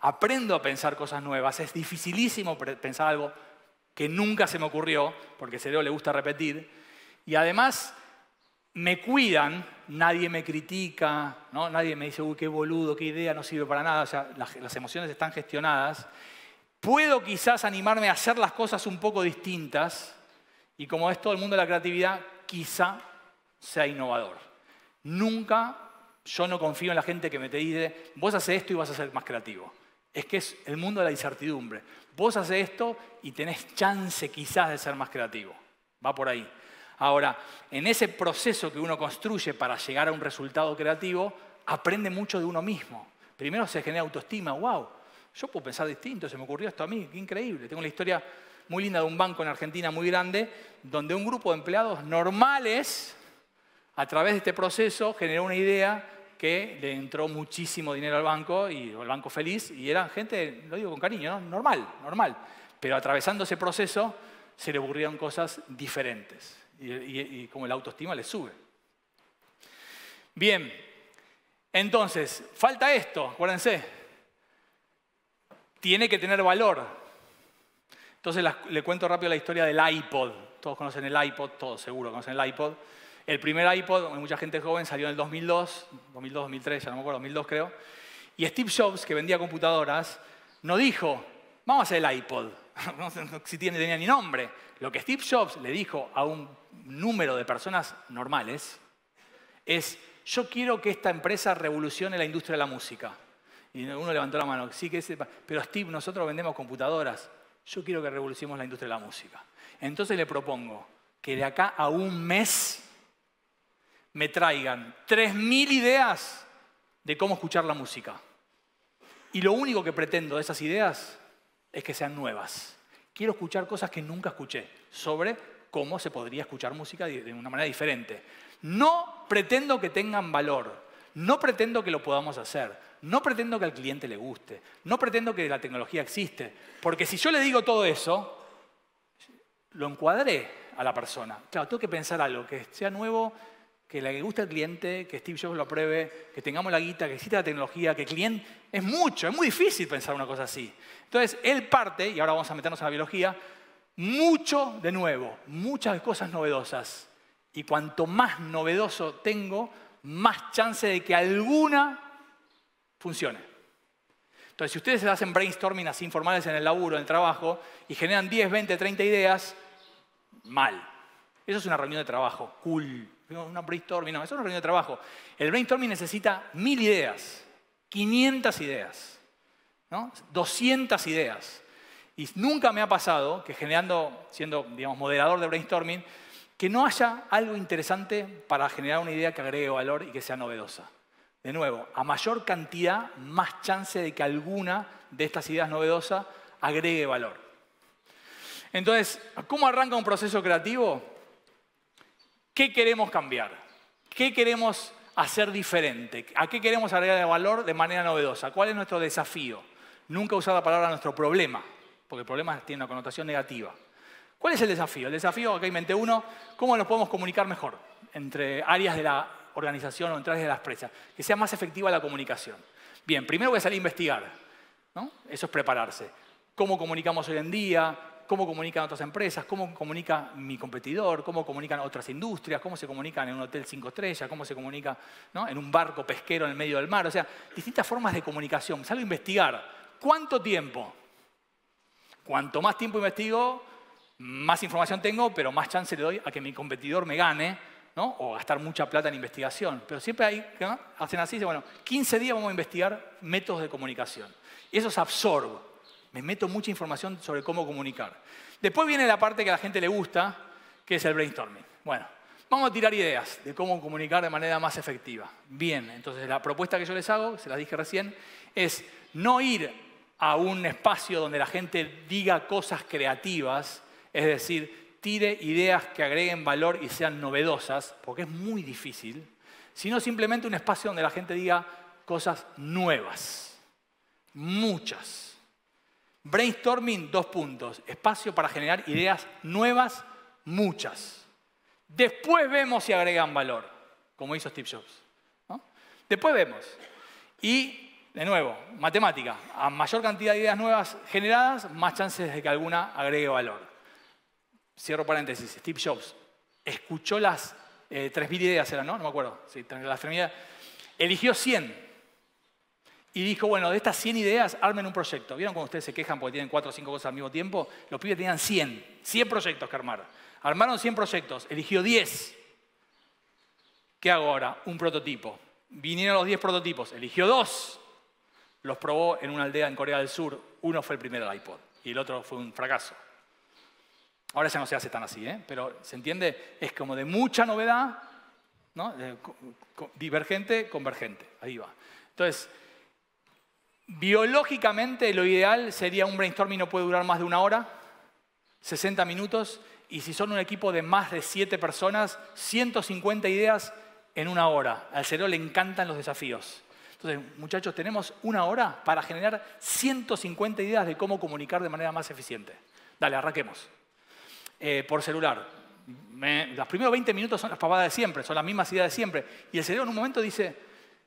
Aprendo a pensar cosas nuevas. Es dificilísimo pensar algo que nunca se me ocurrió, porque al cerebro le gusta repetir. Y además me cuidan, nadie me critica, ¿no? nadie me dice, uy, qué boludo, qué idea, no sirve para nada. O sea, las, las emociones están gestionadas. Puedo quizás animarme a hacer las cosas un poco distintas. Y como es todo el mundo de la creatividad, quizá sea innovador. Nunca yo no confío en la gente que me te dice, vos haces esto y vas a ser más creativo. Es que es el mundo de la incertidumbre. Vos haces esto y tenés chance quizás de ser más creativo. Va por ahí. Ahora, en ese proceso que uno construye para llegar a un resultado creativo, aprende mucho de uno mismo. Primero se genera autoestima, wow, yo puedo pensar distinto, se me ocurrió esto a mí, qué increíble. Tengo una historia muy linda de un banco en Argentina muy grande, donde un grupo de empleados normales, a través de este proceso, generó una idea que le entró muchísimo dinero al banco y el banco feliz y eran gente, lo digo con cariño, normal, normal. Pero atravesando ese proceso se le ocurrieron cosas diferentes y, como la autoestima le sube. Bien, entonces, falta esto, acuérdense. Tiene que tener valor. Entonces le cuento rápido la historia del iPod. Todos conocen el iPod, todos seguro conocen el iPod. El primer iPod, mucha gente joven, salió en el 2002, 2002, 2003, ya no me acuerdo, 2002 creo. Y Steve Jobs, que vendía computadoras, no dijo, vamos a hacer el iPod. *laughs* No si tiene, tenía ni nombre. Lo que Steve Jobs le dijo a un número de personas normales es, yo quiero que esta empresa revolucione la industria de la música. Y uno levantó la mano, sí que sepa, pero Steve, nosotros vendemos computadoras, yo quiero que revolucionemos la industria de la música. Entonces le propongo que de acá a un mes me traigan 3.000 ideas de cómo escuchar la música. Y lo único que pretendo de esas ideas es que sean nuevas. Quiero escuchar cosas que nunca escuché sobre cómo se podría escuchar música de una manera diferente. No pretendo que tengan valor, no pretendo que lo podamos hacer, no pretendo que al cliente le guste, no pretendo que la tecnología existe, porque si yo le digo todo eso, lo encuadré a la persona. Claro, tengo que pensar algo que sea nuevo que le guste al cliente, que Steve Jobs lo apruebe, que tengamos la guita, que exista la tecnología, que el cliente... Es mucho, es muy difícil pensar una cosa así. Entonces, él parte, y ahora vamos a meternos a la biología, mucho de nuevo, muchas cosas novedosas. Y cuanto más novedoso tengo, más chance de que alguna funcione. Entonces, si ustedes hacen brainstorming así informales en el laburo, en el trabajo, y generan 10, 20, 30 ideas, mal. Eso es una reunión de trabajo, cool, una brainstorming, no, eso es una reunión de trabajo. El brainstorming necesita mil ideas, 500 ideas, ¿no? 200 ideas. Y nunca me ha pasado que generando, siendo digamos, moderador de brainstorming, que no haya algo interesante para generar una idea que agregue valor y que sea novedosa. De nuevo, a mayor cantidad, más chance de que alguna de estas ideas novedosas agregue valor. Entonces, ¿cómo arranca un proceso creativo? ¿Qué queremos cambiar? ¿Qué queremos hacer diferente? ¿A qué queremos agregar valor de manera novedosa? ¿Cuál es nuestro desafío? Nunca usar la palabra nuestro problema, porque el problema tiene una connotación negativa. ¿Cuál es el desafío? El desafío, acá inventé uno, ¿cómo nos podemos comunicar mejor entre áreas de la organización o entre áreas de las empresas? Que sea más efectiva la comunicación. Bien, primero voy a salir a investigar. Eso es prepararse. ¿Cómo comunicamos hoy en día? Cómo comunican otras empresas, cómo comunica mi competidor, cómo comunican otras industrias, cómo se comunican en un hotel cinco estrellas, cómo se comunica en un barco pesquero en el medio del mar. O sea, distintas formas de comunicación. Salgo a investigar. ¿Cuánto tiempo? Cuanto más tiempo investigo, más información tengo, pero más chance le doy a que mi competidor me gane, ¿no? o gastar mucha plata en investigación. Pero siempre hay, hacen así, bueno, 15 días vamos a investigar métodos de comunicación. Y eso es absorbo me meto mucha información sobre cómo comunicar. Después viene la parte que a la gente le gusta, que es el brainstorming. Bueno, vamos a tirar ideas de cómo comunicar de manera más efectiva. Bien, entonces la propuesta que yo les hago, se la dije recién, es no ir a un espacio donde la gente diga cosas creativas, es decir, tire ideas que agreguen valor y sean novedosas, porque es muy difícil, sino simplemente un espacio donde la gente diga cosas nuevas, muchas. Brainstorming, dos puntos. Espacio para generar ideas nuevas, muchas. Después vemos si agregan valor, como hizo Steve Jobs. Después vemos. Y De nuevo, matemática. A mayor cantidad de ideas nuevas generadas, más chances de que alguna agregue valor. Cierro paréntesis. Steve Jobs escuchó las eh, 3.000 ideas, ¿eran, no? No me acuerdo. Sí, las 3.000 Eligió 100 y dijo, bueno, de estas 100 ideas, armen un proyecto. ¿Vieron cuando ustedes se quejan porque tienen 4 o 5 cosas al mismo tiempo? Los pibes tenían 100, 100 proyectos que armar. Armaron 100 proyectos, eligió 10. ¿Qué hago ahora? Un prototipo. Vinieron los 10 prototipos, eligió dos. Los probó en una aldea en Corea del Sur. Uno fue el primero del iPod y el otro fue un fracaso. Ahora ya no se hace tan así, ¿eh? pero ¿se entiende? Es como de mucha novedad, ¿no? divergente, convergente. Ahí va. Entonces, biológicamente lo ideal sería un brainstorming no puede durar más de una hora, 60 minutos, y si son un equipo de más de 7 personas, 150 ideas en una hora. Al cerebro le encantan los desafíos. Entonces, muchachos, tenemos una hora para generar 150 ideas de cómo comunicar de manera más eficiente. Dale, arranquemos. Eh, por celular. los primeros 20 minutos son las pavadas de siempre, son las mismas ideas de siempre. Y el cerebro en un momento dice,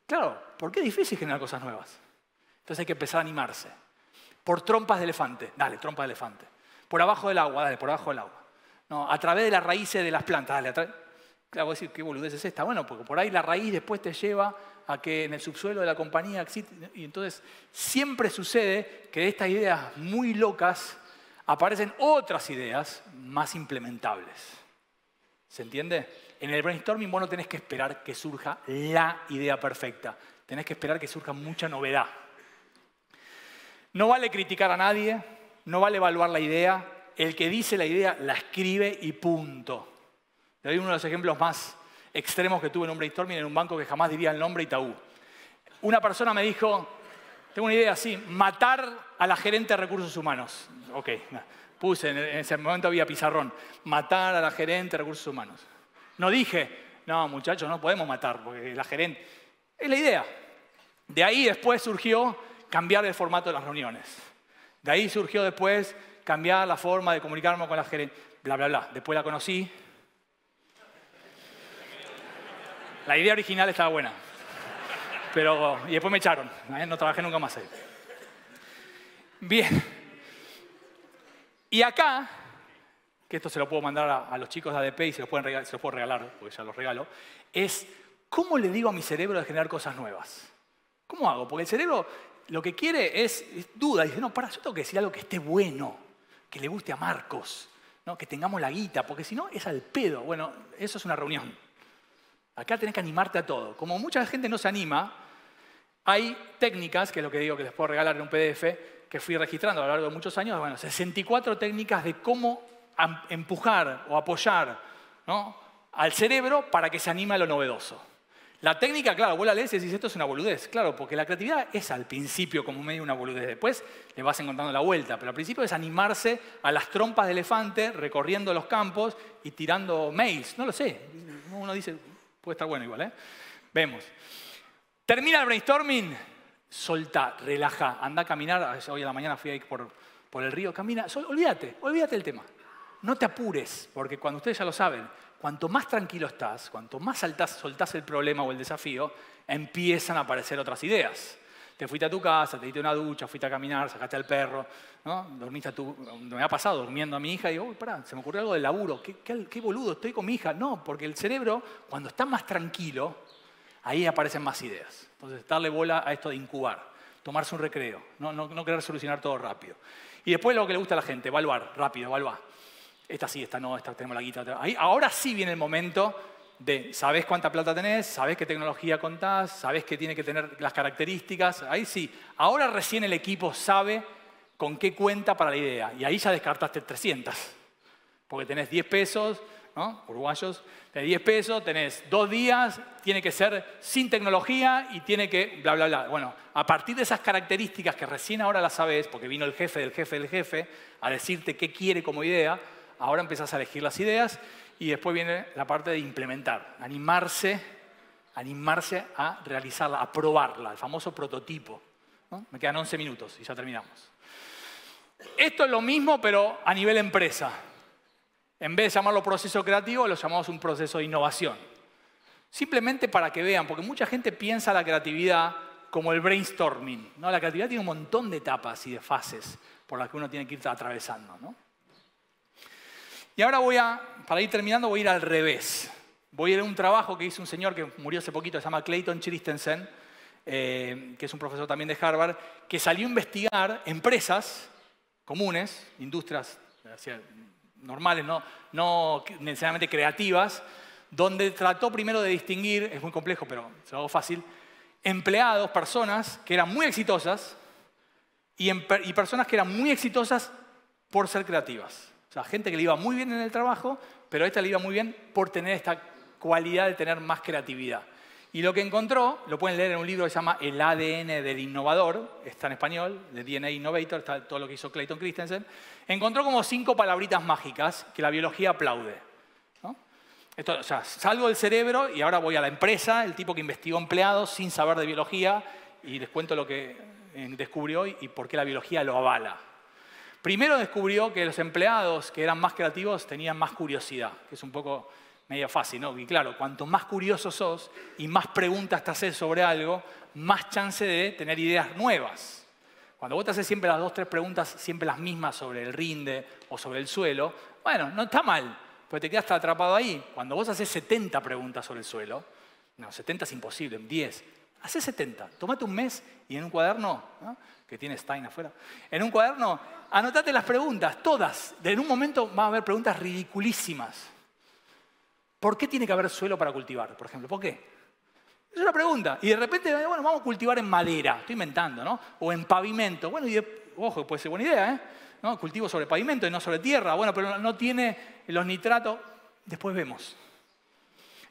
claro, ¿por qué es difícil generar cosas nuevas? Entonces hay que empezar a animarse. Por trompas de elefante, dale, trompa de elefante. Por abajo del agua, dale, por abajo del agua. No, a través de las raíces de las plantas, dale, a Claro, voy a decir, ¿qué boludez es esta? Bueno, porque por ahí la raíz después te lleva a que en el subsuelo de la compañía existe. Y entonces siempre sucede que de estas ideas muy locas aparecen otras ideas más implementables. ¿Se entiende? En el brainstorming vos no tenés que esperar que surja la idea perfecta. Tenés que esperar que surja mucha novedad. No vale criticar a nadie, no vale evaluar la idea. El que dice la idea la escribe y punto. Le doy uno de los ejemplos más extremos que tuve en un brainstorming en un banco que jamás diría el nombre Itaú. Una persona me dijo, tengo una idea así, matar a la gerente de recursos humanos. Ok, puse, en ese momento había pizarrón, matar a la gerente de recursos humanos. No dije, no muchachos, no podemos matar, porque la gerente... Es la idea. De ahí después surgió cambiar el formato de las reuniones. De ahí surgió después cambiar la forma de comunicarme con la gerente. Bla, bla, bla. Después la conocí, La idea original estaba buena. Pero, y después me echaron. ¿eh? No trabajé nunca más ahí. Bien. Y acá, que esto se lo puedo mandar a, los chicos de ADP y se los, pueden regalar, se los puedo regalar, porque ya los regalo, es cómo le digo a mi cerebro de generar cosas nuevas. ¿Cómo hago? Porque el cerebro lo que quiere es, duda. Dice, no, para, yo tengo que decir algo que esté bueno, que le guste a Marcos, ¿no? que tengamos la guita, porque si no es al pedo. Bueno, eso es una reunión. Acá tenés que animarte a todo. Como mucha gente no se anima, hay técnicas, que es lo que digo que les puedo regalar en un PDF, que fui registrando a lo largo de muchos años, bueno, 64 técnicas de cómo empujar o apoyar al cerebro para que se anime a lo novedoso. La técnica, claro, vos la lees y decís, esto es una boludez. Claro, porque la creatividad es al principio como medio una boludez. Después le vas encontrando la vuelta. Pero al principio es animarse a las trompas de elefante, recorriendo los campos y tirando mails. No lo sé. Uno dice, Puede estar bueno igual, ¿eh? Vemos. Termina el brainstorming, solta, relaja, anda a caminar. Hoy a la mañana fui ahí por, por el río, camina, olvídate, olvídate del tema. No te apures, porque cuando ustedes ya lo saben, cuanto más tranquilo estás, cuanto más saltás, soltás el problema o el desafío, empiezan a aparecer otras ideas. Te fuiste a tu casa, te diste una ducha, fuiste a caminar, sacaste al perro, ¿no? Dormiste a tu... Me ha pasado durmiendo a mi hija y digo, uy, pará, se me ocurrió algo del laburo, ¿Qué, qué, boludo, estoy con mi hija. No, porque el cerebro, cuando está más tranquilo, ahí aparecen más ideas. Entonces, darle bola a esto de incubar, tomarse un recreo, no, no, querer solucionar todo rápido. Y después lo que le gusta a la gente, evaluar, rápido, evaluar. Esta sí, esta no, tenemos la guita. Ahí, ahora sí viene el momento de sabes cuánta plata tenés, sabes qué tecnología contás, sabes qué tiene que tener las características. Ahí sí, ahora recién el equipo sabe con qué cuenta para la idea. Y ahí ya descartaste 300. Porque tenés 10 pesos, ¿no? Uruguayos, tenés 10 pesos, tenés dos días, tiene que ser sin tecnología y tiene que bla, bla, bla. Bueno, a partir de esas características que recién ahora las sabes, porque vino el jefe del jefe del jefe a decirte qué quiere como idea, ahora empezás a elegir las ideas y después viene la parte de implementar, animarse, animarse a realizarla, a probarla, el famoso prototipo. Me quedan 11 minutos y ya terminamos. Esto es lo mismo, pero a nivel empresa. En vez de llamarlo proceso creativo, lo llamamos un proceso de innovación. Simplemente para que vean, porque mucha gente piensa la creatividad como el brainstorming. ¿no? La creatividad tiene un montón de etapas y de fases por las que uno tiene que ir atravesando. Y ahora voy a, para ir terminando, voy a ir al revés. Voy a ir a un trabajo que hizo un señor que murió hace poquito, se llama Clayton Christensen, eh, que es un profesor también de Harvard, que salió a investigar empresas comunes, industrias normales, no, no necesariamente creativas, donde trató primero de distinguir, es muy complejo, pero se lo hago fácil, empleados, personas que eran muy exitosas y, y personas que eran muy exitosas por ser creativas. O sea, gente que le iba muy bien en el trabajo, pero a esta le iba muy bien por tener esta cualidad de tener más creatividad. Y lo que encontró, lo pueden leer en un libro que se llama El ADN del innovador, está en español, de DNA Innovator, está todo lo que hizo Clayton Christensen, encontró como cinco palabritas mágicas que la biología aplaude. Esto, o sea, salgo del cerebro y ahora voy a la empresa, el tipo que investigó empleados sin saber de biología, y les cuento lo que eh, descubrió y por qué la biología lo avala. Primero descubrió que los empleados que eran más creativos tenían más curiosidad, que es un poco medio fácil, ¿no? Y claro, cuanto más curioso sos y más preguntas te haces sobre algo, más chance de tener ideas nuevas. Cuando vos te haces siempre las dos, tres preguntas, siempre las mismas sobre el rinde o sobre el suelo, bueno, no está mal, porque te quedas atrapado ahí. Cuando vos haces 70 preguntas sobre el suelo, no, 70 es imposible, 10. Haces 70, tomate un mes y en un cuaderno, que tiene Stein afuera, en un cuaderno, anotate las preguntas, todas. En un momento va a haber preguntas ridiculísimas ¿Por qué tiene que haber suelo para cultivar, por ejemplo? ¿Por qué? Es una pregunta. Y de repente, bueno, vamos a cultivar en madera, estoy inventando, ¿no? O en pavimento. Bueno, ojo, puede ser buena idea, ¿eh? Cultivo sobre pavimento y no sobre tierra. Bueno, pero no tiene los nitratos. Después vemos.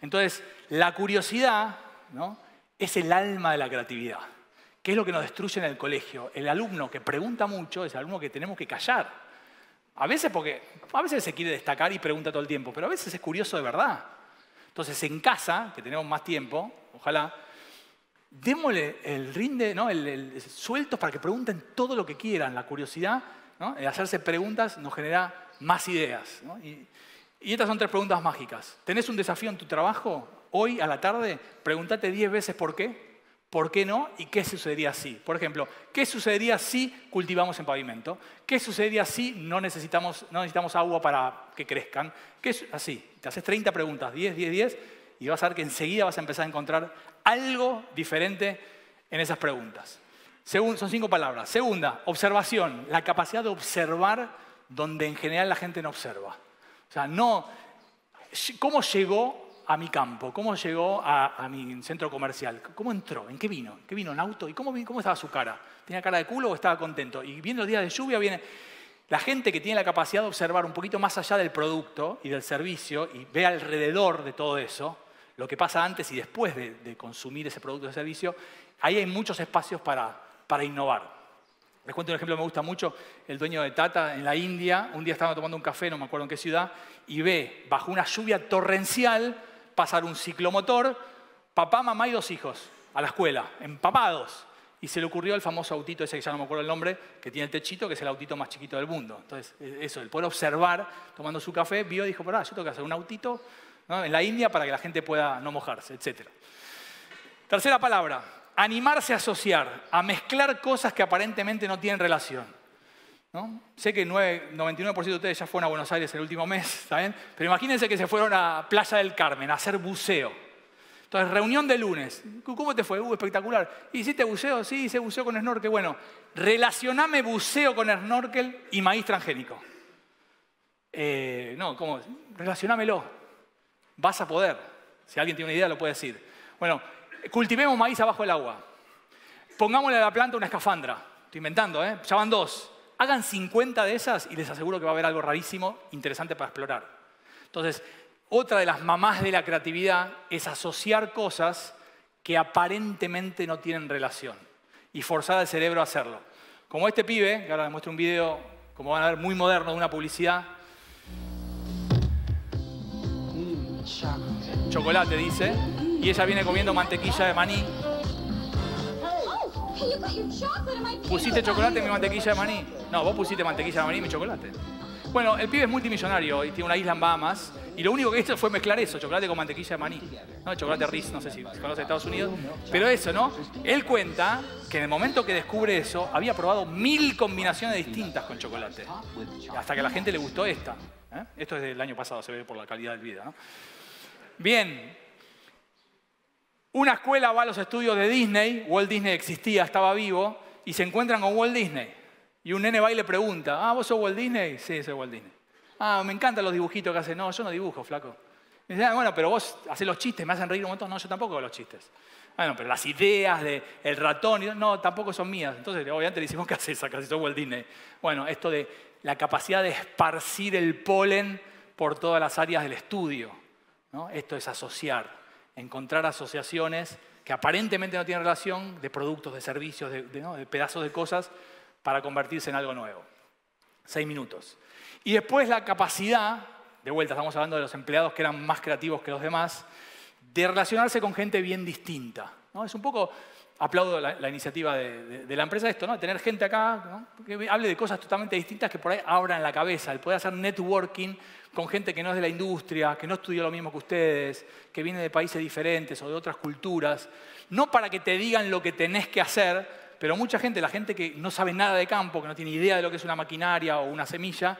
Entonces, la curiosidad ¿no? Es el alma de la creatividad. ¿Qué es lo que nos destruye en el colegio? El alumno que pregunta mucho es el alumno que tenemos que callar. A veces porque a veces se quiere destacar y pregunta todo el tiempo, pero a veces es curioso de verdad. Entonces en casa, que tenemos más tiempo, ojalá, démosle el rinde, ¿no? el, sueltos para que pregunten todo lo que quieran. La curiosidad, el hacerse preguntas nos genera más ideas. Y, y estas son tres preguntas mágicas. ¿Tenés un desafío en tu trabajo? Hoy a la tarde, pregúntate diez veces por qué. ¿Por qué no? ¿Y qué sucedería si? Por ejemplo, ¿qué sucedería si cultivamos en pavimento? ¿Qué sucedería si no necesitamos, no necesitamos agua para que crezcan? ¿Qué así, te haces 30 preguntas, 10, 10, 10, y vas a ver que enseguida vas a empezar a encontrar algo diferente en esas preguntas. son cinco palabras. Segunda, observación, la capacidad de observar donde en general la gente no observa. O sea, no, ¿cómo llegó a mi campo? ¿Cómo llegó a, mi centro comercial? ¿Cómo entró? ¿En qué vino? ¿Qué vino en auto? ¿Y cómo, cómo estaba su cara? ¿Tenía cara de culo o estaba contento? Y viendo los días de lluvia viene... La gente que tiene la capacidad de observar un poquito más allá del producto y del servicio y ve alrededor de todo eso, lo que pasa antes y después de, consumir ese producto o servicio, ahí hay muchos espacios para, para innovar. Les cuento un ejemplo que me gusta mucho. El dueño de Tata en la India, un día estaba tomando un café, no me acuerdo en qué ciudad, y ve bajo una lluvia torrencial pasar un ciclomotor, papá, mamá y dos hijos a la escuela, empapados. Y se le ocurrió el famoso autito ese que ya no me acuerdo el nombre, que tiene el techito, que es el autito más chiquito del mundo. Entonces, e, eso, el poder observar, tomando su café, vio y dijo, pará, yo tengo que hacer un autito en la India para que la gente pueda no mojarse, etc. Tercera palabra, animarse a asociar, a mezclar cosas que aparentemente no tienen relación. Sé que el 99% de ustedes ya fueron a Buenos Aires el último mes, ¿está bien? Pero imagínense que se fueron a Playa del Carmen a hacer buceo. Entonces, reunión de lunes. ¿Cómo te fue? Uh, espectacular. ¿Hiciste buceo? Sí, hice buceo con snorkel. Bueno, relacioname buceo con snorkel y maíz transgénico. Eh, no, ¿cómo? Relacionámelo. Vas a poder. Si alguien tiene una idea, lo puede decir. Bueno, cultivemos maíz abajo del agua. Pongámosle a la planta una escafandra. Estoy inventando, ¿eh? Ya van dos. Hagan 50 de esas y les aseguro que va a haber algo rarísimo, interesante para explorar. Entonces, otra de las mamás de la creatividad es asociar cosas que aparentemente no tienen relación y forzar al cerebro a hacerlo. Como este pibe, que ahora les muestro un video, como van a ver, muy moderno de una publicidad. Chocolate, dice. Y ella viene comiendo mantequilla de maní ¿Pusiste chocolate en mi mantequilla de maní? No, vos pusiste mantequilla de maní en mi chocolate. Bueno, el pibe es multimillonario y tiene una isla en Bahamas Y lo único que hizo fue mezclar eso, chocolate con mantequilla de maní. ¿no? Chocolate Ritz, no sé si conoce Estados Unidos. Pero eso, ¿no? Él cuenta que en el momento que descubre eso, había probado mil combinaciones distintas con chocolate. Hasta que a la gente le gustó esta. ¿eh? Esto es del año pasado, se ve por la calidad del video. ¿no? Bien. Una escuela va a los estudios de Disney, Walt Disney existía, estaba vivo, y se encuentran con Walt Disney. Y un nene va y le pregunta, ah, ¿vos sos Walt Disney? Sí, soy Walt Disney. Ah, me encantan los dibujitos que hace. No, yo no dibujo, flaco. Y dice, ah, bueno, pero vos haces los chistes, me hacen reír un montón. No, yo tampoco hago los chistes. Bueno, pero las ideas del el ratón, no, tampoco son mías. Entonces, obviamente le decimos, ¿qué haces acá si sos Walt Disney? Bueno, esto de la capacidad de esparcir el polen por todas las áreas del estudio. ¿no? Esto es asociar, encontrar asociaciones que aparentemente no tienen relación de productos, de servicios, de, de pedazos de cosas para convertirse en algo nuevo. Seis minutos. Y después la capacidad, de vuelta estamos hablando de los empleados que eran más creativos que los demás, de relacionarse con gente bien distinta. ¿no? Es un poco, aplaudo la, iniciativa de, la empresa esto, ¿no? tener gente acá que hable de cosas totalmente distintas que por ahí abran la cabeza, el poder hacer networking con gente que no es de la industria, que no estudió lo mismo que ustedes, que viene de países diferentes o de otras culturas, no para que te digan lo que tenés que hacer, pero mucha gente, la gente que no sabe nada de campo, que no tiene idea de lo que es una maquinaria o una semilla,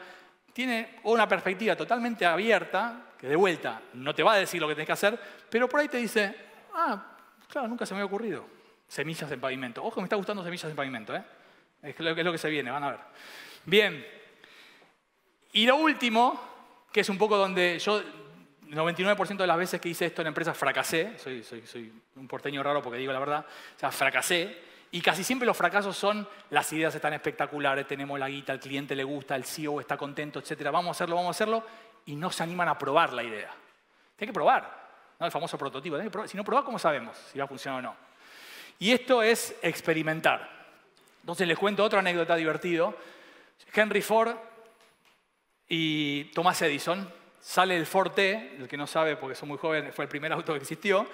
tiene una perspectiva totalmente abierta, que de vuelta no te va a decir lo que tienes que hacer, pero por ahí te dice, ah, claro, nunca se me había ocurrido. Semillas en pavimento. Ojo, me está gustando semillas en pavimento, ¿eh? Es lo, que se viene, van a ver. Bien. Y lo último, que es un poco donde yo, 99% de las veces que hice esto en empresas fracasé, soy, un porteño raro porque digo la verdad, o sea, fracasé, y casi siempre los fracasos son las ideas están espectaculares, tenemos la guita, al cliente le gusta, el CEO está contento, etc. Vamos a hacerlo, vamos a hacerlo, y no se animan a probar la idea. Tiene que probar, el famoso prototipo. Si no probar, ¿cómo sabemos si va a funcionar o no? Y esto es experimentar. Entonces les cuento otra anécdota divertido. Henry Ford y Thomas Edison, sale el Ford T, el que no sabe porque son muy jóvenes, fue el primer auto que existió,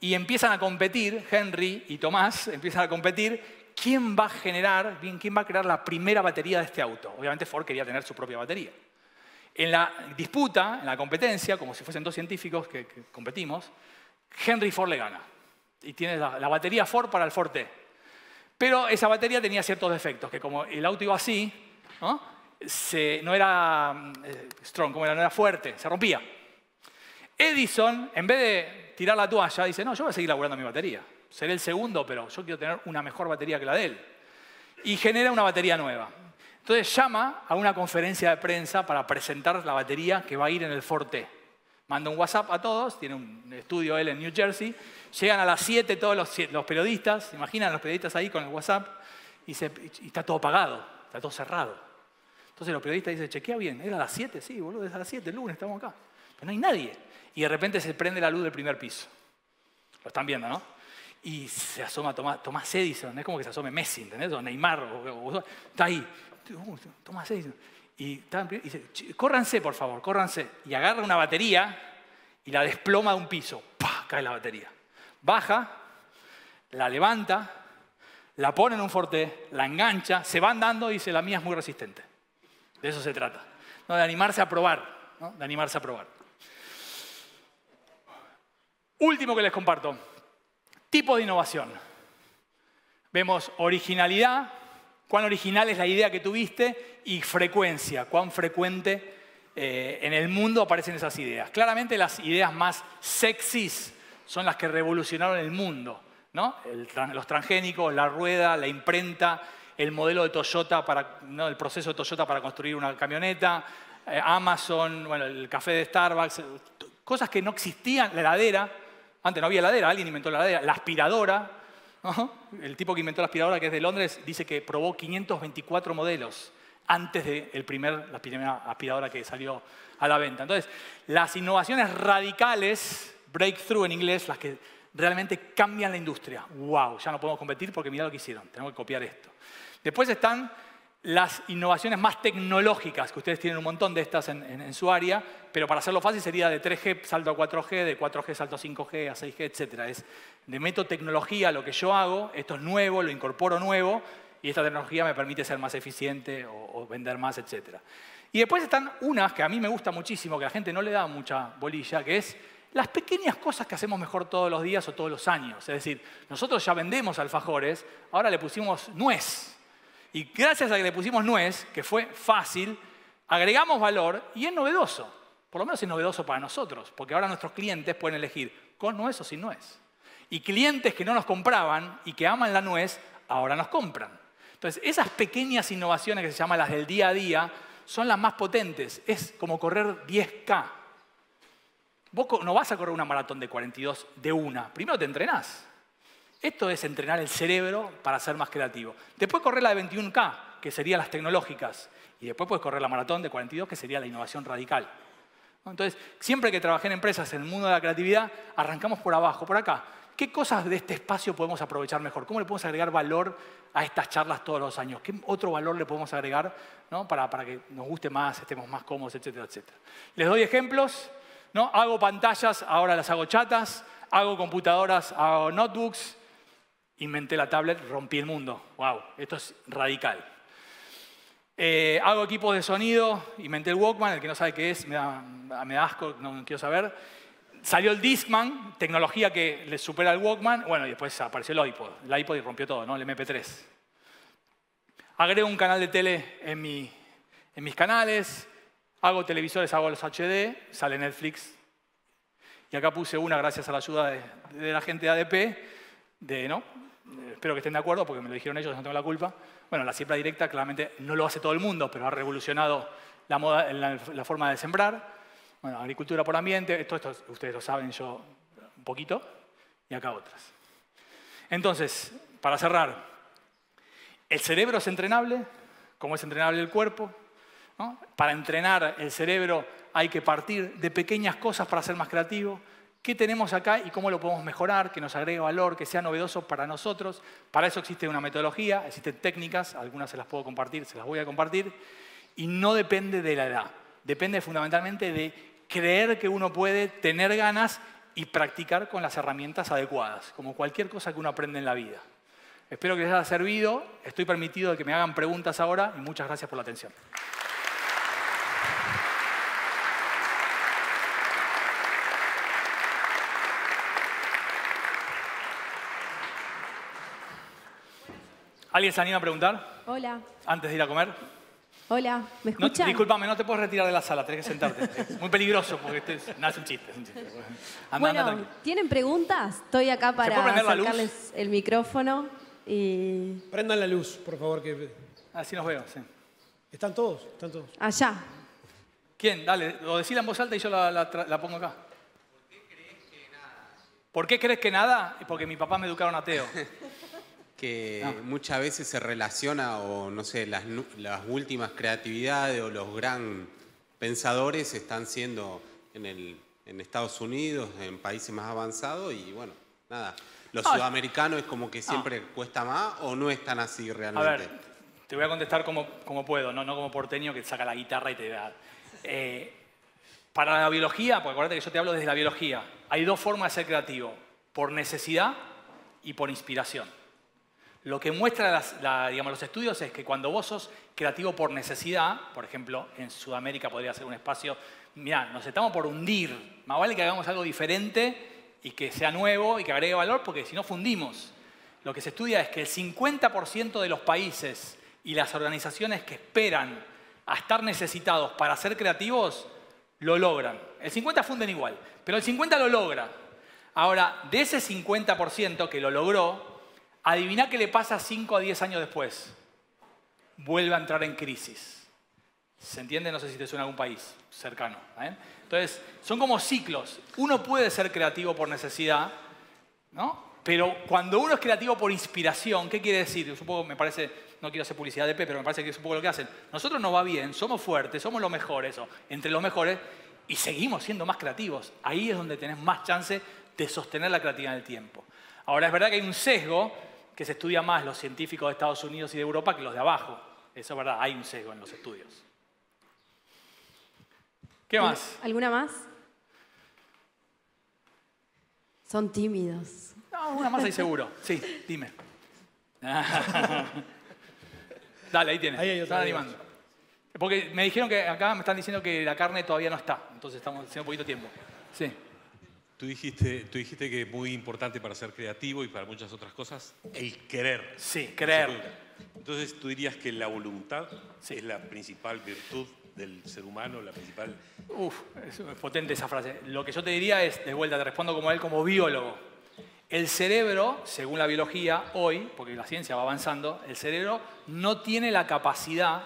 y empiezan a competir, Henry y Tomás empiezan a competir, quién va a generar, quién va a crear la primera batería de este auto. Obviamente Ford quería tener su propia batería. En la disputa, en la competencia, como si fuesen dos científicos que, competimos, Henry Ford le gana. Y tiene la, batería Ford para el Ford T. Pero esa batería tenía ciertos defectos, que como el auto iba así, no, no era eh, strong, como era, no era fuerte, se rompía. Edison, en vez de tirar la toalla, dice, no, yo voy a seguir laburando mi batería. Seré el segundo, pero yo quiero tener una mejor batería que la de él. Y genera una batería nueva. Entonces llama a una conferencia de prensa para presentar la batería que va a ir en el Forte. Manda un WhatsApp a todos, tiene un estudio él en New Jersey. Llegan a las 7 todos los, periodistas, imaginan los periodistas ahí con el WhatsApp, y, y, está todo apagado, está todo cerrado. Entonces los periodistas dicen, chequea bien, ¿era a las 7? Sí, boludo, es a las 7, el lunes estamos acá. Pero no hay nadie y de repente se prende la luz del primer piso. Lo están viendo, ¿no? Y se asoma Tomás, Edison, es como que se asome Messi, ¿entendés? O Neymar, está ahí. Uh, Tomás Edison. Y, dice, córranse, por favor, córranse. Y agarra una batería y la desploma de un piso. ¡Pah! Cae la batería. Baja, la levanta, la pone en un forte, la engancha, se va andando y dice, la mía es muy resistente. De eso se trata. ¿no? De animarse a probar. ¿no? De animarse a probar. Último que les comparto, tipo de innovación. Vemos originalidad, cuán original es la idea que tuviste y frecuencia, cuán frecuente eh, en el mundo aparecen esas ideas. Claramente las ideas más sexys son las que revolucionaron el mundo. ¿no? los transgénicos, la rueda, la imprenta, el modelo de Toyota, para, el proceso de Toyota para construir una camioneta, eh, Amazon, bueno, el café de Starbucks, cosas que no existían, la heladera, antes no había heladera, alguien inventó la heladera. La aspiradora, el tipo que inventó la aspiradora, que es de Londres, dice que probó 524 modelos antes de el primer, la primera aspiradora que salió a la venta. Entonces, las innovaciones radicales, breakthrough en inglés, las que realmente cambian la industria. ¡Wow! Ya no podemos competir porque mira lo que hicieron, tenemos que copiar esto. Después están las innovaciones más tecnológicas, que ustedes tienen un montón de estas en, su área, pero para hacerlo fácil sería de 3G salto a 4G, de 4G salto a 5G, a 6G, etc. Es de meto tecnología lo que yo hago, esto es nuevo, lo incorporo nuevo, y esta tecnología me permite ser más eficiente o, vender más, etc. Y después están unas que a mí me gusta muchísimo, que la gente no le da mucha bolilla, que es las pequeñas cosas que hacemos mejor todos los días o todos los años. Es decir, nosotros ya vendemos alfajores, ahora le pusimos nuez. Y gracias a que le pusimos nuez, que fue fácil, agregamos valor y es novedoso. Por lo menos es novedoso para nosotros, porque ahora nuestros clientes pueden elegir con nuez o sin nuez. Y clientes que no nos compraban y que aman la nuez, ahora nos compran. Entonces, esas pequeñas innovaciones que se llaman las del día a día son las más potentes. Es como correr 10K. Vos no vas a correr una maratón de 42 de una. Primero te entrenás. Esto es entrenar el cerebro para ser más creativo. Después correr la de 21K, que serían las tecnológicas. Y después puedes correr la maratón de 42, que sería la innovación radical. Entonces, siempre que trabajé en empresas en el mundo de la creatividad, arrancamos por abajo, por acá. ¿Qué cosas de este espacio podemos aprovechar mejor? ¿Cómo le podemos agregar valor a estas charlas todos los años? ¿Qué otro valor le podemos agregar para, para, que nos guste más, estemos más cómodos, etcétera, etcétera? Les doy ejemplos. ¿No? Hago pantallas, ahora las hago chatas. Hago computadoras, hago notebooks. Inventé la tablet, rompí el mundo. ¡Wow! Esto es radical. Eh, hago equipos de sonido, inventé el Walkman, el que no sabe qué es, me da, asco, no quiero saber. Salió el Discman, tecnología que le supera al Walkman. Bueno, y después apareció el iPod. El iPod rompió todo, ¿no? El MP3. Agrego un canal de tele en, mis canales. Hago televisores, hago los HD. Sale Netflix. Y acá puse una gracias a la ayuda de, la gente de ADP. De, ¿no? Espero que estén de acuerdo porque me lo dijeron ellos, no tengo la culpa. Bueno, la siembra directa claramente no lo hace todo el mundo, pero ha revolucionado la, moda, la forma de sembrar. Bueno, agricultura por ambiente, esto, esto ustedes lo saben, yo un poquito, y acá otras. Entonces, para cerrar, el cerebro es entrenable, como es entrenable el cuerpo. Para entrenar el cerebro hay que partir de pequeñas cosas para ser más creativo. ¿Qué tenemos acá y cómo lo podemos mejorar, que nos agregue valor, que sea novedoso para nosotros? Para eso existe una metodología, existen técnicas, algunas se las puedo compartir, se las voy a compartir, y no depende de la edad depende fundamentalmente de creer que uno puede tener ganas y practicar con las herramientas adecuadas, como cualquier cosa que uno aprende en la vida. Espero que les haya servido. Estoy permitido que me hagan preguntas ahora y muchas gracias por la atención. ¿Alguien se anima a preguntar? Hola. Antes de ir a comer. Hola, ¿me escuchan? No, disculpame, no te puedes retirar de la sala, tenés que sentarte. *laughs* Es muy peligroso porque este es, un chiste. bueno, ¿tienen preguntas? Estoy acá para acercarles el micrófono y... Prendan la luz, por favor. Que... Así nos veo, sí. ¿Están todos? ¿Están todos? Allá. ¿Quién? Dale, lo decíla en voz alta y yo la, pongo acá. ¿Por qué crees que nada? ¿Por qué crees que nada? Porque mi papá me educaron ateo. *laughs* que muchas veces se relaciona, o no sé, las, últimas creatividades o los gran pensadores están siendo en, el, en Estados Unidos, en países más avanzados, y bueno, nada. Los sudamericanos es como que siempre cuesta más o no es tan así realmente. A ver, te voy a contestar como, como puedo, no, no como porteño que saca la guitarra y te da. Eh, para la biología, porque acuérdate que yo te hablo desde la biología, hay dos formas de ser creativo, por necesidad y por inspiración. Lo que muestra digamos, los estudios es que cuando vos sos creativo por necesidad, por ejemplo, en Sudamérica podría ser un espacio, mira, nos estamos por hundir, más vale que hagamos algo diferente y que sea nuevo y que agregue valor, porque si no fundimos. Lo que se estudia es que el 50% de los países y las organizaciones que esperan a estar necesitados para ser creativos, lo logran. El 50% funden igual, pero el 50% lo logra. Ahora, de ese 50% que lo logró, Adivina qué le pasa 5 a 10 años después. Vuelve a entrar en crisis. ¿Se entiende? No sé si te suena algún país cercano. ¿eh? Entonces, son como ciclos. Uno puede ser creativo por necesidad, ¿no? Pero cuando uno es creativo por inspiración, ¿qué quiere decir? Supongo, me parece, no quiero hacer publicidad de P, pero me parece que es un poco lo que hacen. Nosotros nos va bien, somos fuertes, somos los mejores, o entre los mejores, y seguimos siendo más creativos. Ahí es donde tenés más chance de sostener la creatividad en el tiempo. Ahora, es verdad que hay un sesgo que se estudia más los científicos de Estados Unidos y de Europa que los de abajo. Eso es verdad, hay un sesgo en los estudios. ¿Qué más? ¿Alguna más? Son tímidos. No, una más ahí seguro. Sí, dime. *laughs* Dale, ahí tienes. Ahí hay otra. animando. Porque me dijeron que acá me están diciendo que la carne todavía no está, entonces estamos haciendo un poquito tiempo. Sí. Tú dijiste, tú dijiste que es muy importante para ser creativo y para muchas otras cosas el querer. Sí, querer. Entonces tú dirías que la voluntad es la principal virtud del ser humano, la principal... Uf, es potente esa frase. Lo que yo te diría es, de vuelta, te respondo como él, como biólogo. El cerebro, según la biología, hoy, porque la ciencia va avanzando, el cerebro no tiene la capacidad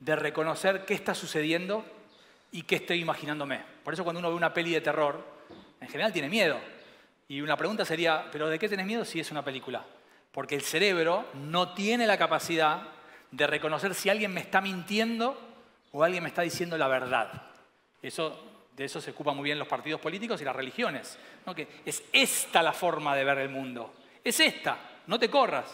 de reconocer qué está sucediendo y qué estoy imaginándome. Por eso cuando uno ve una peli de terror, en general tiene miedo. Y una pregunta sería, ¿pero de qué tenés miedo si es una película? Porque el cerebro no tiene la capacidad de reconocer si alguien me está mintiendo o alguien me está diciendo la verdad. Eso, de eso se ocupan muy bien los partidos políticos y las religiones. Que es esta la forma de ver el mundo. Es esta, no te corras.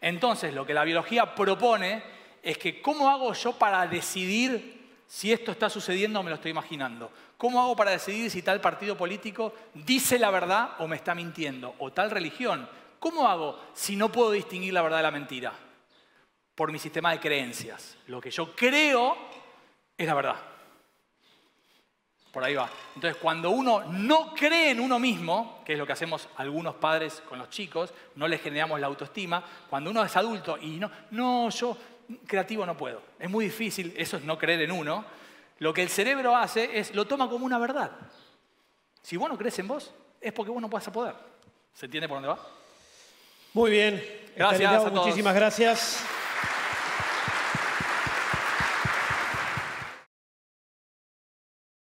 Entonces, lo que la biología propone es que ¿cómo hago yo para decidir si esto está sucediendo o me lo estoy imaginando? ¿Cómo hago para decidir si tal partido político dice la verdad o me está mintiendo? O tal religión. ¿Cómo hago si no puedo distinguir la verdad de la mentira? Por mi sistema de creencias. Lo que yo creo es la verdad. Por ahí va. Entonces, cuando uno no cree en uno mismo, que es lo que hacemos algunos padres con los chicos, no les generamos la autoestima, cuando uno es adulto y no, no, yo creativo no puedo. Es muy difícil, eso es no creer en uno. Lo que el cerebro hace es lo toma como una verdad. Si vos no crees en vos, es porque vos no vas a poder. ¿Se entiende por dónde va? Muy bien. Gracias. Muchísimas gracias.